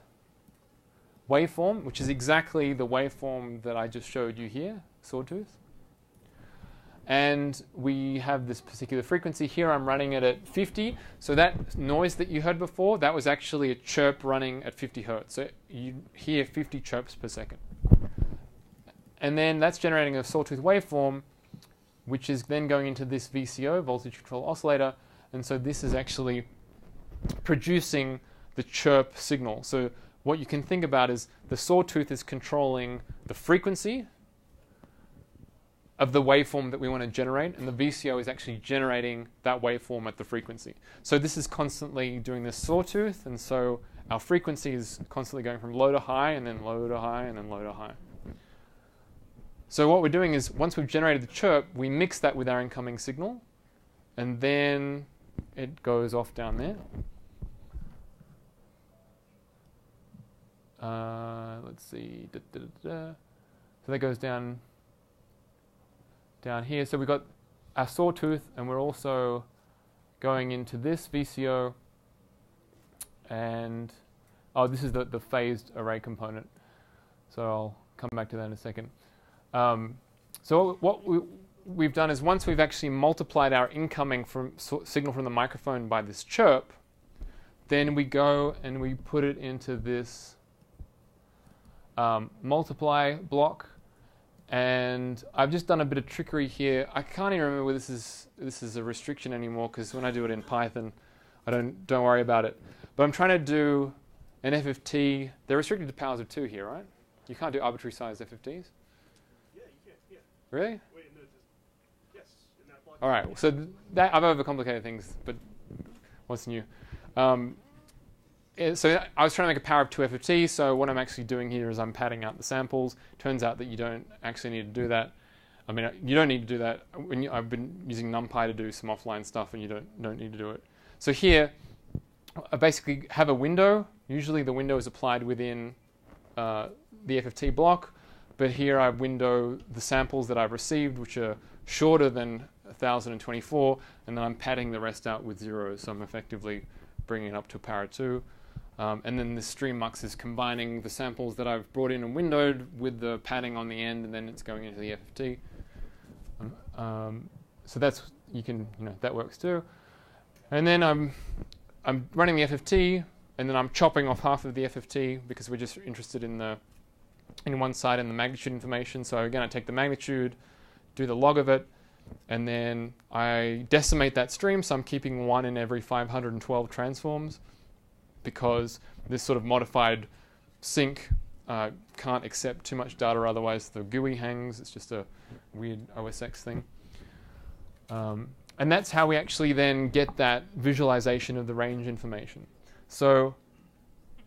waveform, which is exactly the waveform that I just showed you here, sawtooth. And we have this particular frequency here. I'm running it at 50. So that noise that you heard before, that was actually a chirp running at 50 hertz. So you hear 50 chirps per second. And then that's generating a sawtooth waveform, which is then going into this VCO, voltage control oscillator. And so this is actually producing the chirp signal. So what you can think about is the sawtooth is controlling the frequency of the waveform that we want to generate, and the VCO is actually generating that waveform at the frequency. So this is constantly doing this sawtooth, and so our frequency is constantly going from low to high, and then low to high, and then low to high. So what we're doing is once we've generated the chirp, we mix that with our incoming signal, and then it goes off down there. Uh, let's see. Da, da, da, so that goes down down here. So we've got our sawtooth, and we're also going into this VCO, and oh, this is the, the phased array component. So I'll come back to that in a second. Um, so what we, we've done is once we've actually multiplied our incoming from so signal from the microphone by this chirp, then we go and we put it into this um, multiply block and I've just done a bit of trickery here. I can't even remember whether this is this is a restriction anymore because when I do it in Python, I don't don't worry about it. But I'm trying to do an FFT. They're restricted to powers of two here, right? You can't do arbitrary sized FFTs. Yeah, you can. Yeah. Really? Wait, yes, in that block. All right. So that I've overcomplicated things, but what's new? Um, eh, so I was trying to make a power of 2 FFT, so what I'm actually doing here is I'm padding out the samples. Turns out that you don't actually need to do that. I mean, you don't need to do that. When you, I've been using NumPy to do some offline stuff, and you don't don't need to do it. So here, I basically have a window. Usually, the window is applied within uh, the FFT block, but here I window the samples that I've received, which are shorter than 1024, and then I'm padding the rest out with zeros. So I'm effectively bringing it up to a power 2. Um, and then the stream mux is combining the samples that I've brought in and windowed with the padding on the end, and then it's going into the FFT. Um, so that's you can you know that works too. And then I'm I'm running the FFT, and then I'm chopping off half of the FFT because we're just interested in the in one side in the magnitude information. So again, I take the magnitude, do the log of it, and then I decimate that stream. So I'm keeping one in every 512 transforms because this sort of modified sink uh, can't accept too much data, otherwise the GUI hangs. It's just a weird OSX thing. Um, and that's how we actually then get that visualization of the range information. So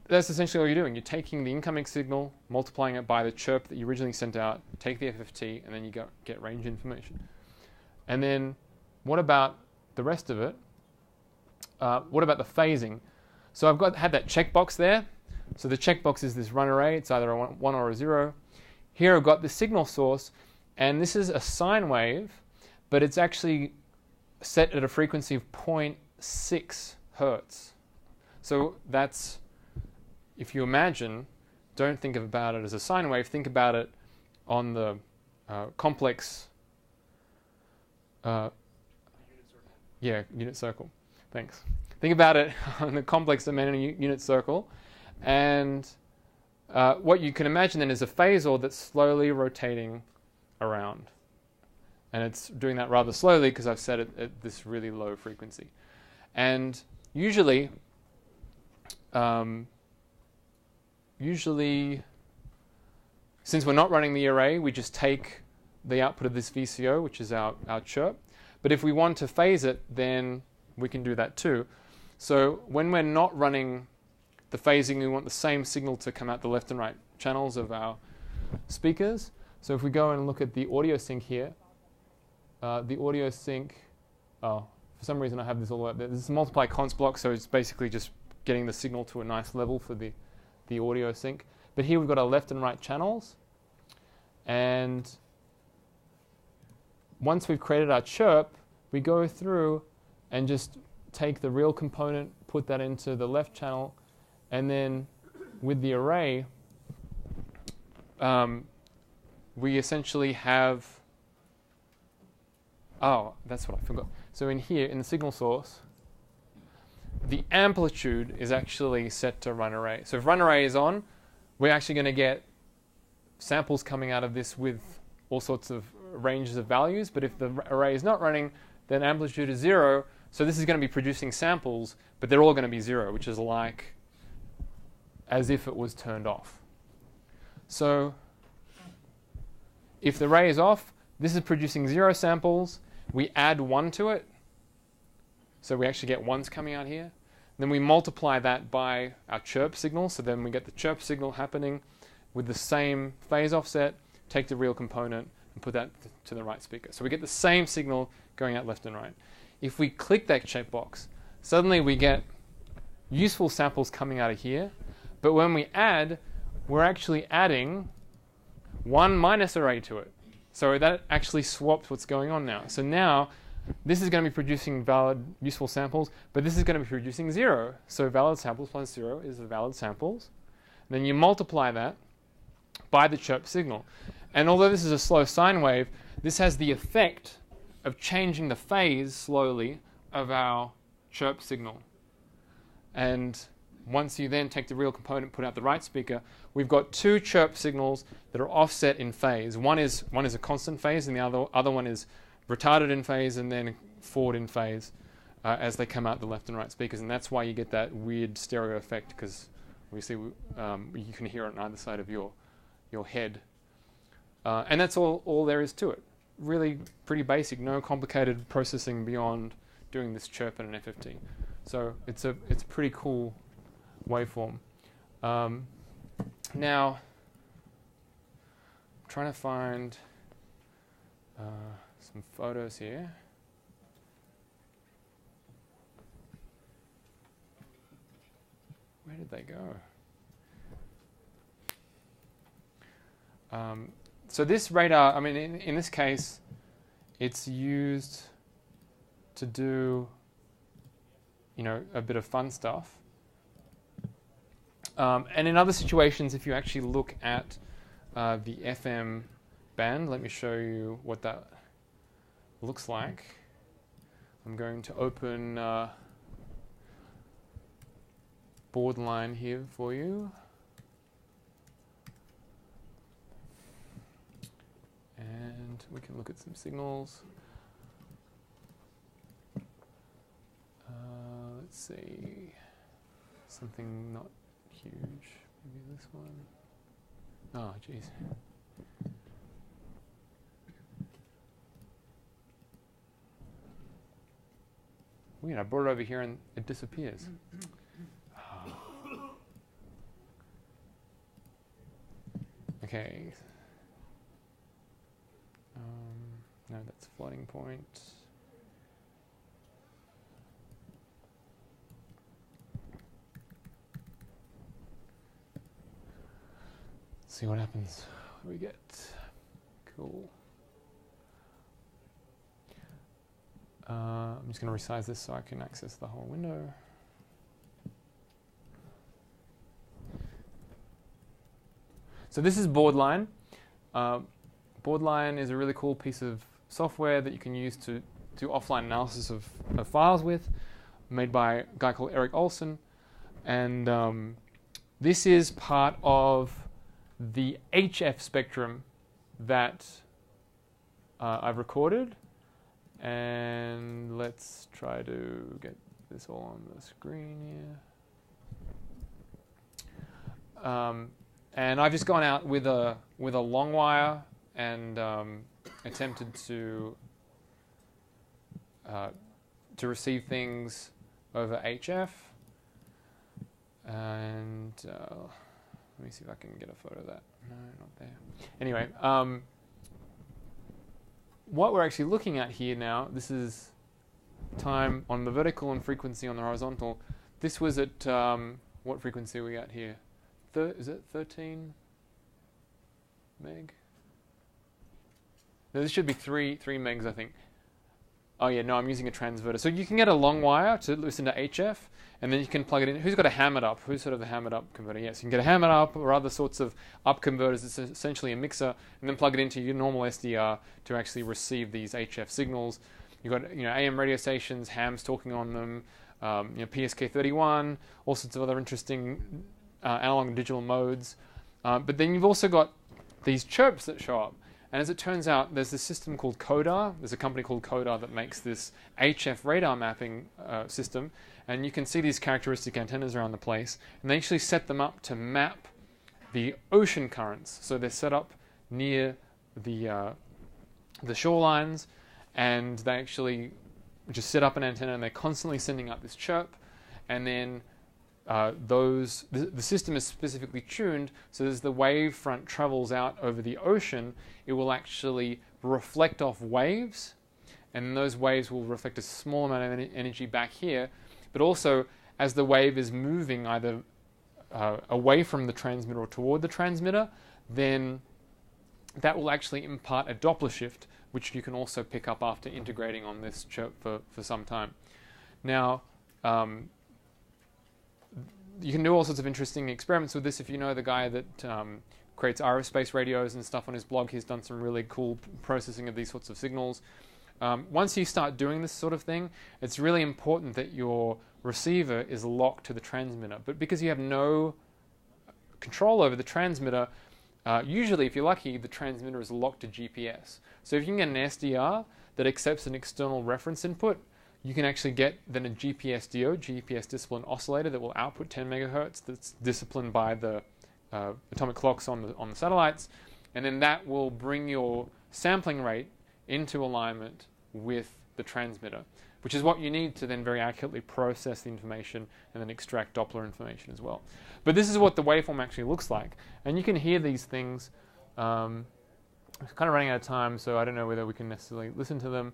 that's essentially all you're doing. You're taking the incoming signal, multiplying it by the chirp that you originally sent out, take the FFT, and then you get range information. And then what about the rest of it? Uh, what about the phasing? So I've got had that checkbox there. So the checkbox is this run array. It's either a one or a zero. Here I've got the signal source, and this is a sine wave, but it's actually set at a frequency of 0.6 hertz. So that's, if you imagine, don't think about it as a sine wave, think about it on the uh, complex, uh, yeah, unit circle. Thanks. Think about it on the complex dimensional u- unit circle, and uh, what you can imagine then is a phasor that's slowly rotating around, and it's doing that rather slowly because I've set it at this really low frequency, and usually, um, usually, since we're not running the array, we just take the output of this VCO, which is our, our chirp. But if we want to phase it, then we can do that too. So when we're not running the phasing, we want the same signal to come out the left and right channels of our speakers. So if we go and look at the audio sink here, uh, the audio sink, oh, for some reason I have this all up there. This is a multiply const block, so it's basically just getting the signal to a nice level for the, the audio sink. But here we've got our left and right channels. And once we've created our chirp, we go through and just take the real component, put that into the left channel, and then with the array, um, we essentially have. Oh, that's what I forgot. So in here, in the signal source, the amplitude is actually set to run array. So if run array is on, we're actually going to get samples coming out of this with all sorts of ranges of values. But if the array is not running, then amplitude is zero. So this is going to be producing samples, but they're all going to be zero, which is like as if it was turned off. So if the array is off, this is producing zero samples. We add one to it. So we actually get ones coming out here. Then we multiply that by our chirp signal. So then we get the chirp signal happening with the same phase offset, take the real component and put that th- to the right speaker. So we get the same signal going out left and right. If we click that checkbox, suddenly we get useful samples coming out of here. But when we add, we're actually adding one minus array to it. So that actually swapped what's going on now. So now this is going to be producing valid, useful samples, but this is going to be producing zero. So valid samples plus zero is the valid samples. Then you multiply that by the chirp signal. And although this is a slow sine wave, this has the effect of changing the phase slowly of our chirp signal. And once you then take the real component, put out the right speaker, we've got two chirp signals that are offset in phase. One is one is a constant phase, and the other other one is retarded in phase and then forward in phase uh, as they come out the left and right speakers. And that's why you get that weird stereo effect because obviously um, you can hear it on either side of your your head. Uh, and that's all all there is to it. Really pretty basic, no complicated processing beyond doing this chirp and an FFT. So it's a it's a pretty cool waveform. Um, now, I'm trying to find uh, some photos here. Where did they go? Um, so this radar, I mean, in, in this case, it's used to do, you know, a bit of fun stuff. Um, and in other situations, if you actually look at uh, the FM band, let me show you what that looks like. I'm going to open uh, Baudline here for you. And we can look at some signals. Uh, let's see. Something not huge. Maybe this one. Oh, jeez. Weird, I brought it over here and it disappears. Ah. Okay. Um, no, that's floating point. see what happens. What do we get? Cool. Uh, I'm just going to resize this so I can access the whole window. So this is Baudline. Uh, Baudline is a really cool piece of software that you can use to do offline analysis of, of files with, made by a guy called Eric Olson. And um, this is part of the HF spectrum that uh, I've recorded. And let's try to get this all on the screen here. Um, and I've just gone out with a with a long wire and um, attempted to uh, to receive things over HF. And uh, let me see if I can get a photo of that. No, not there. Anyway, um, what we're actually looking at here now, this is time on the vertical and frequency on the horizontal. This was at um, what frequency are we at here? Thir- is it 13 meg? No, this should be three three megs, I think. Oh yeah, no, I'm using a transverter. So you can get a long wire to listen to HF, and then you can plug it in. Who's got a Ham It Up? Who's sort of the Ham It Up converter? Yes, you can get a Ham It Up or other sorts of up converters. It's essentially a mixer, and then plug it into your normal SDR to actually receive these HF signals. You've got you know AM radio stations, hams talking on them, um, you know PSK31, all sorts of other interesting uh, analog and digital modes. Uh, but then you've also got these chirps that show up. And as it turns out, there's this system called CODAR. There's a company called CODAR that makes this HF radar mapping uh, system. And you can see these characteristic antennas around the place. And they actually set them up to map the ocean currents. So they're set up near the, uh, the shorelines. And they actually just set up an antenna and they're constantly sending out this chirp. And then uh, those the, the, system is specifically tuned so as the wave front travels out over the ocean, it will actually reflect off waves, and those waves will reflect a small amount of en- energy back here. But also, as the wave is moving either uh, away from the transmitter or toward the transmitter, then that will actually impart a Doppler shift, which you can also pick up after integrating on this chirp for, for some time. Now, um, you can do all sorts of interesting experiments with this. If you know the guy that um, creates aerospace radios and stuff on his blog, he's done some really cool processing of these sorts of signals. Um, once you start doing this sort of thing, it's really important that your receiver is locked to the transmitter. But because you have no control over the transmitter, uh, usually, if you're lucky, the transmitter is locked to GPS. So if you can get an SDR that accepts an external reference input, you can actually get then a GPS DO, GPS discipline oscillator that will output 10 megahertz that's disciplined by the uh, atomic clocks on the, on the satellites. And then that will bring your sampling rate into alignment with the transmitter, which is what you need to then very accurately process the information and then extract Doppler information as well. But this is what the waveform actually looks like. And you can hear these things. Um, kind of running out of time, so I don't know whether we can necessarily listen to them.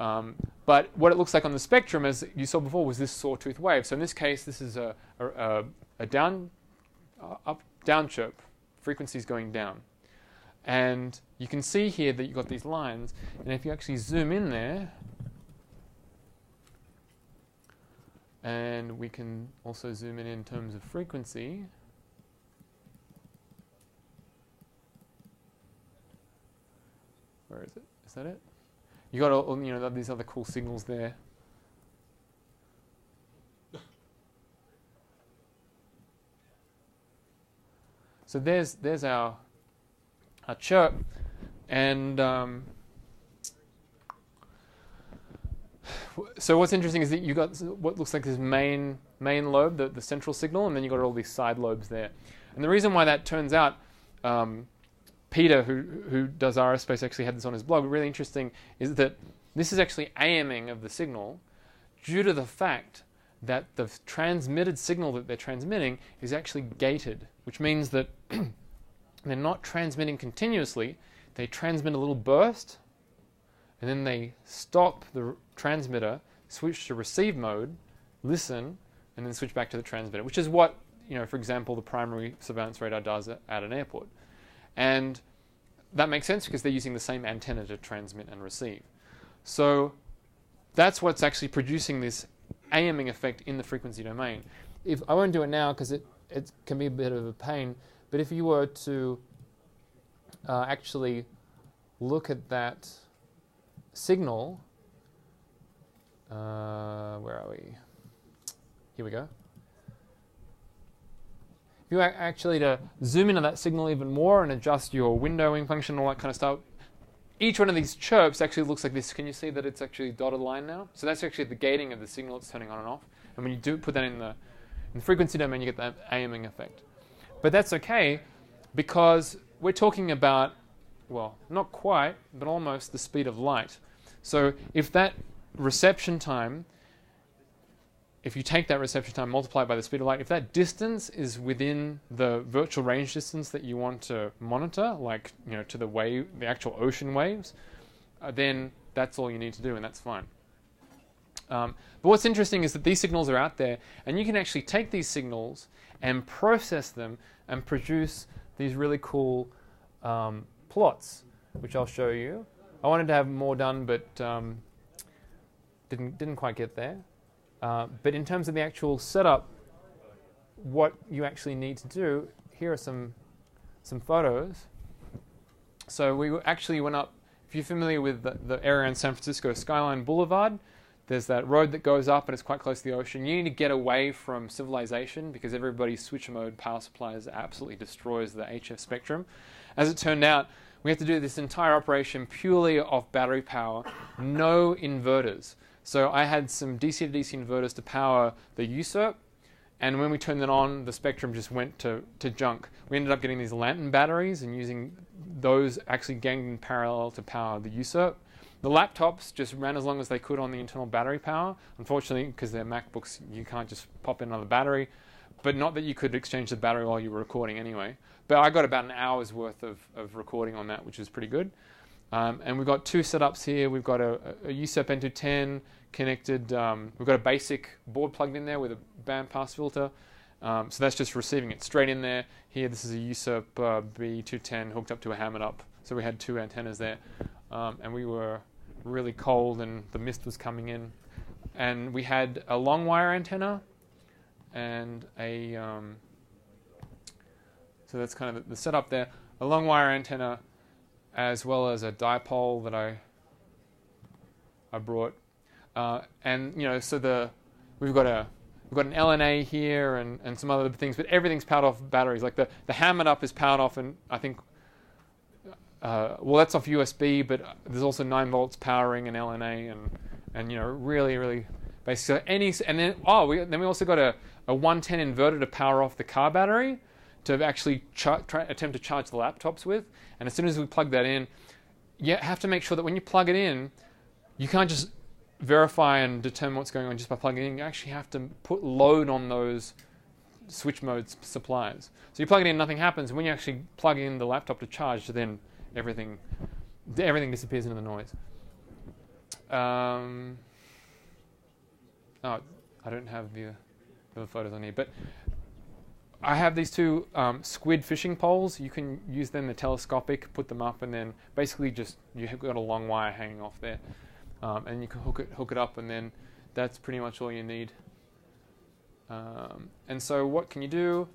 Um, but what it looks like on the spectrum, as you saw before, was this sawtooth wave. So in this case, this is a, a, a down, uh, up, down chirp, frequencies going down. And you can see here that you've got these lines. And if you actually zoom in there, and we can also zoom in in terms of frequency. Where is it? Is that it? You got all, you know these other cool signals there. So there's there's our our chirp, and um, so what's interesting is that you got what looks like this main main lobe, the, the central signal, and then you got all these side lobes there. And the reason why that turns out um, Peter, who, who does aerospace, actually had this on his blog. Really interesting is that this is actually AMing of the signal due to the fact that the transmitted signal that they're transmitting is actually gated, which means that they're not transmitting continuously. They transmit a little burst, and then they stop the transmitter, switch to receive mode, listen, and then switch back to the transmitter, which is what, you know, for example, the primary surveillance radar does at an airport. And that makes sense because they're using the same antenna to transmit and receive. So that's what's actually producing this AMing effect in the frequency domain. If I won't do it now because it, it can be a bit of a pain, but if you were to uh, actually look at that signal, uh, where are we? Here we go. If you actually to zoom into that signal even more and adjust your windowing function and all that kind of stuff, each one of these chirps actually looks like this. Can you see that it's actually dotted line now? So that's actually the gating of the signal it's turning on and off. And when you do put that in the, in the frequency domain, you get that AMing effect. But that's okay because we're talking about, well, not quite, but almost the speed of light. So if that reception time, if you take that reception time, multiply it by the speed of light, if that distance is within the virtual range distance that you want to monitor, like you know to the wave, the actual ocean waves, uh, then that's all you need to do, and that's fine. Um, but what's interesting is that these signals are out there, and you can actually take these signals and process them and produce these really cool um, plots, which I'll show you. I wanted to have more done, but um, didn't didn't quite get there. Uh, but in terms of the actual setup, what you actually need to do, here are some some photos. So we actually went up. If you're familiar with the, the area in San Francisco, Skyline Boulevard, there's that road that goes up and it's quite close to the ocean. You need to get away from civilization because everybody's switch mode power supplies absolutely destroys the HF spectrum. As it turned out, we had to do this entire operation purely off battery power, no inverters. So I had some DC to DC inverters to power the USRP, and when we turned it on, the spectrum just went to, to junk. We ended up getting these lantern batteries and using those actually ganged in parallel to power the USRP. The laptops just ran as long as they could on the internal battery power. Unfortunately, because they're MacBooks, you can't just pop in another battery. But not that you could exchange the battery while you were recording anyway. But I got about an hour's worth of, of recording on that, which is pretty good. Um, and we've got two setups here. We've got a, a USRP N210 connected. Um, we've got a basic board plugged in there with a band pass filter. Um, so that's just receiving it straight in there. Here, this is a USRP uh, B210 hooked up to a Ham It Up. So we had two antennas there. Um, and we were really cold and the mist was coming in. And we had a long wire antenna and a. Um, so that's kind of the setup there. A long wire antenna as well as a dipole that I I brought. Uh, and you know, so the we've got a we've got an LNA here and, and some other things, but everything's powered off batteries. Like the the Ham It Up is powered off, and I think uh, well that's off USB, but there's also nine volts powering an LNA, and and you know really really basic. So any and then oh we, then we also got a a 110 inverter to power off the car battery to actually try, attempt to charge the laptops with. And as soon as we plug that in, you have to make sure that when you plug it in, you can't just verify and determine what's going on just by plugging in. You actually have to put load on those switch mode supplies. So you plug it in, nothing happens. When you actually plug in the laptop to charge, then everything everything disappears into the noise. Um, oh, I don't have the, photos on here, but I have these two um, squid fishing poles. You can use them, they're telescopic, put them up, and then basically just you've got a long wire hanging off there. Um, and you can hook it, hook it up, and then that's pretty much all you need. Um, and so, what can you do?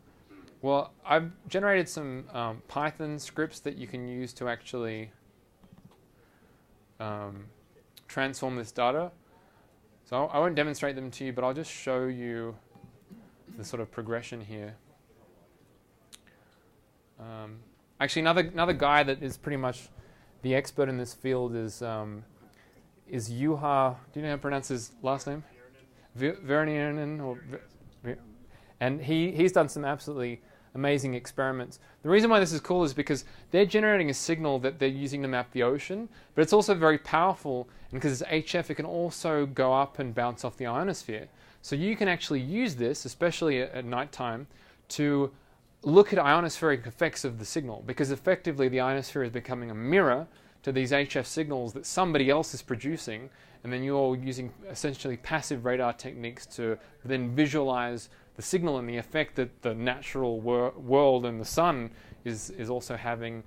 Well, I've generated some um, Python scripts that you can use to actually um, transform this data. So, I won't demonstrate them to you, but I'll just show you the sort of progression here. Um, actually, another another guy that is pretty much the expert in this field is um, is Juha. Do you know how to pronounce his last name? Vernienen, or and he he's done some absolutely amazing experiments. The reason why this is cool is because they're generating a signal that they're using to map the ocean, but it's also very powerful, and because it's HF, it can also go up and bounce off the ionosphere. So you can actually use this, especially at, at nighttime, to look at ionospheric effects of the signal because effectively the ionosphere is becoming a mirror to these HF signals that somebody else is producing, and then you're using essentially passive radar techniques to then visualize the signal and the effect that the natural wor- world and the sun is, is also having,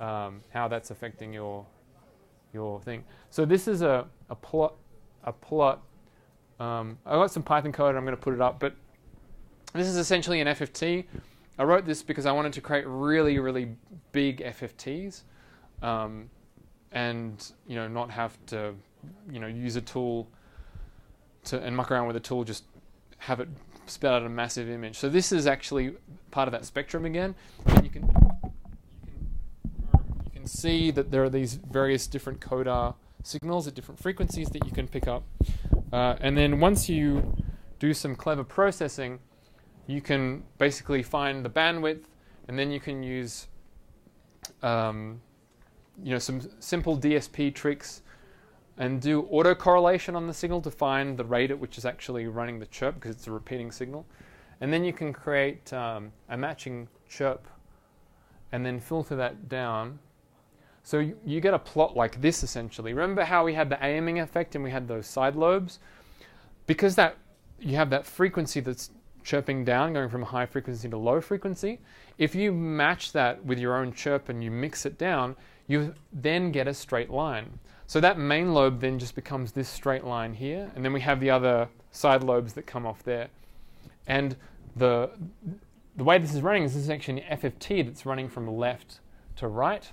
um, how that's affecting your, your thing. So this is a, a plot, a plot. Um, I got some Python code. I'm going to put it up, but this is essentially an FFT. I wrote this because I wanted to create really, really big FFTs, um, and you know not have to, you know, use a tool to and muck around with a tool. Just have it spit out a massive image. So this is actually part of that spectrum again, and you can you can, see that there are these various different CODAR signals at different frequencies that you can pick up, uh, and then once you do some clever processing you can basically find the bandwidth, and then you can use um, you know some simple DSP tricks and do autocorrelation on the signal to find the rate at which is actually running the chirp because it's a repeating signal. And then you can create um, a matching chirp and then filter that down. So you, you get a plot like this essentially. Remember how we had the AMing effect and we had those side lobes? Because that you have that frequency that's chirping down, going from high frequency to low frequency. If you match that with your own chirp and you mix it down, you then get a straight line. So that main lobe then just becomes this straight line here, and then we have the other side lobes that come off there. And the the way this is running is this is actually an FFT that's running from left to right.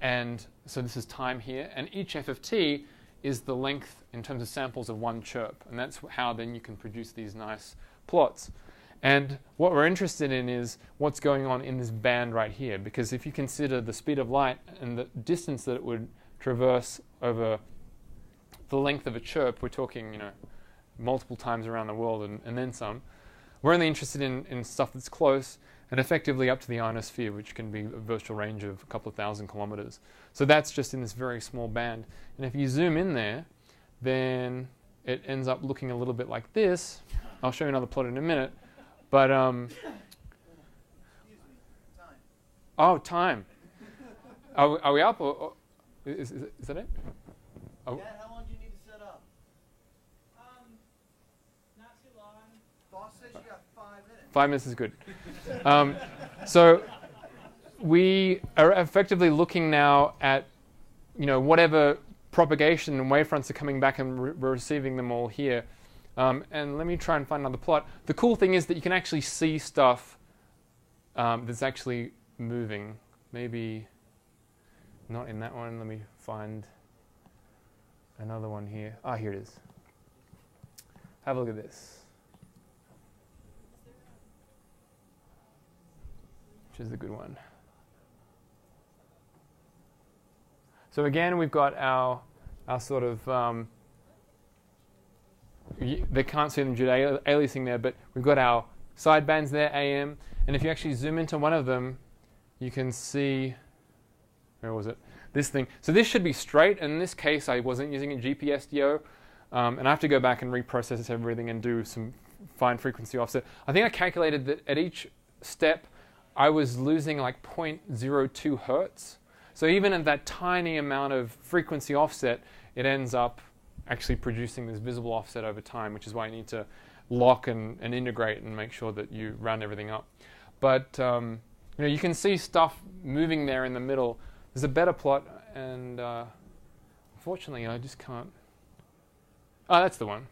And so this is time here, and each FFT is the length in terms of samples of one chirp, and that's how then you can produce these nice plots. And what we're interested in is what's going on in this band right here, because if you consider the speed of light and the distance that it would traverse over the length of a chirp, we're talking, you know, multiple times around the world and, and then some. We're only interested in, in stuff that's close and effectively up to the ionosphere, which can be a virtual range of a couple of thousand kilometers. So that's just in this very small band. And if you zoom in there, then it ends up looking a little bit like this. I'll show you another plot in a minute. But, um, oh, time. Are, we- are we up? Or, or is, is, is that it? Oh, Dad, how long do you need to set up? Um, not too long. Boss says you got five minutes. Five minutes is good. Um, so we are effectively looking now at, you know, whatever propagation and wavefronts are coming back and re- we're receiving them all here. Um, and let me try and find another plot. The cool thing is that you can actually see stuff um, that's actually moving. Maybe not in that one. Let me find another one here. Ah, here it is. Have a look at this. Which is a good one. So again, we've got our our sort of um, they can't see them due to aliasing there, but we've got our sidebands there, AM, and if you actually zoom into one of them, you can see where was it? This thing. So this should be straight. In this case, I wasn't using a GPSDO, um, and I have to go back and reprocess everything and do some fine frequency offset. I think I calculated that at each step, I was losing like 0.02 hertz. So even at that tiny amount of frequency offset, it ends up actually producing this visible offset over time, which is why you need to lock and, and integrate and make sure that you round everything up. But um, you know, you can see stuff moving there in the middle. There's a better plot, and uh, unfortunately, I just can't. Oh, that's the one.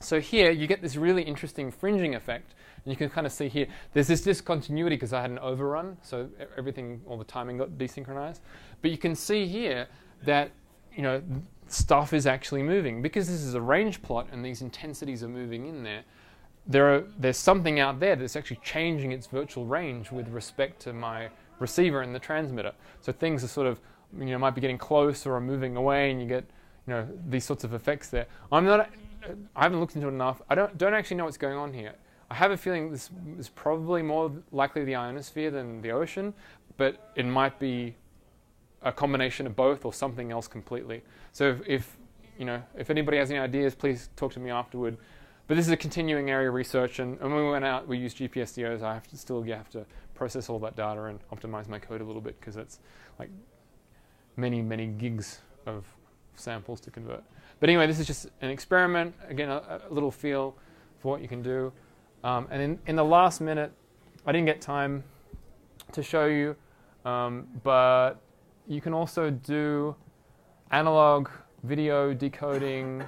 So here you get this really interesting fringing effect. And you can kind of see here, there's this discontinuity because I had an overrun, so everything, all the timing got desynchronized. But you can see here that, you know, stuff is actually moving. Because this is a range plot and these intensities are moving in there, there are, there's something out there that's actually changing its virtual range with respect to my receiver and the transmitter. So things are sort of, you know, might be getting close or are moving away, and you get, you know, these sorts of effects there. I'm not, I haven't looked into it enough. I don't, don't actually know what's going on here. I have a feeling this is probably more likely the ionosphere than the ocean, but it might be a combination of both or something else completely. So if, if you know, if anybody has any ideas, please talk to me afterward. But this is a continuing area of research, and, and when we went out, we used GPSDOs. I have to still have to process all that data and optimize my code a little bit because it's like many, many gigs of samples to convert. But anyway, this is just an experiment. Again, a, a little feel for what you can do. Um, and in, in the last minute, I didn't get time to show you, um, but you can also do analog video decoding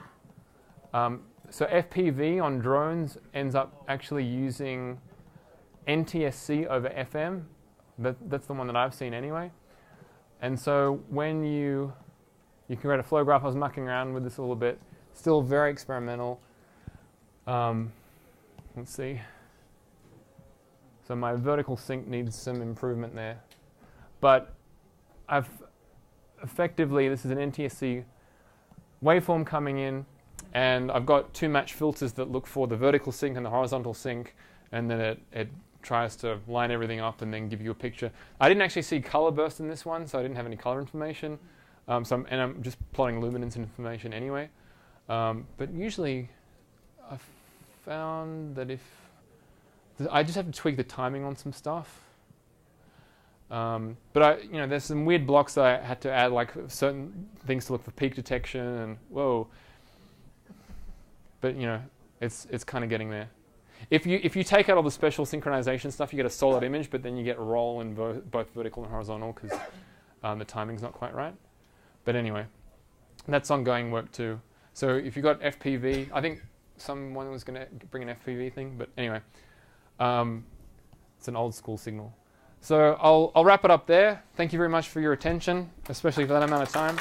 Um, so FPV on drones ends up actually using NTSC over FM. That, that's the one that I've seen anyway. And so when you you can create a flow graph, I was mucking around with this a little bit. Still very experimental. Um, let's see. So my vertical sync needs some improvement there. But I've effectively, this is an NTSC waveform coming in, and I've got two match filters that look for the vertical sync and the horizontal sync, and then it, it tries to line everything up and then give you a picture. I didn't actually see color burst in this one, so I didn't have any color information. Um, so I'm, and I'm just plotting luminance information anyway. Um, but usually, I've found that if th- I just have to tweak the timing on some stuff. Um, but I, you know, there's some weird blocks that I had to add, like certain things to look for peak detection and whoa. But you know, it's it's kind of getting there. If you if you take out all the special synchronization stuff, you get a solid image, but then you get roll in vo- both vertical and horizontal because um, the timing's not quite right. But anyway, that's ongoing work too. So if you got FPV, I think someone was going to bring an FPV thing, but anyway, um, it's an old school signal. So I'll, I'll wrap it up there. Thank you very much for your attention, especially for that amount of time.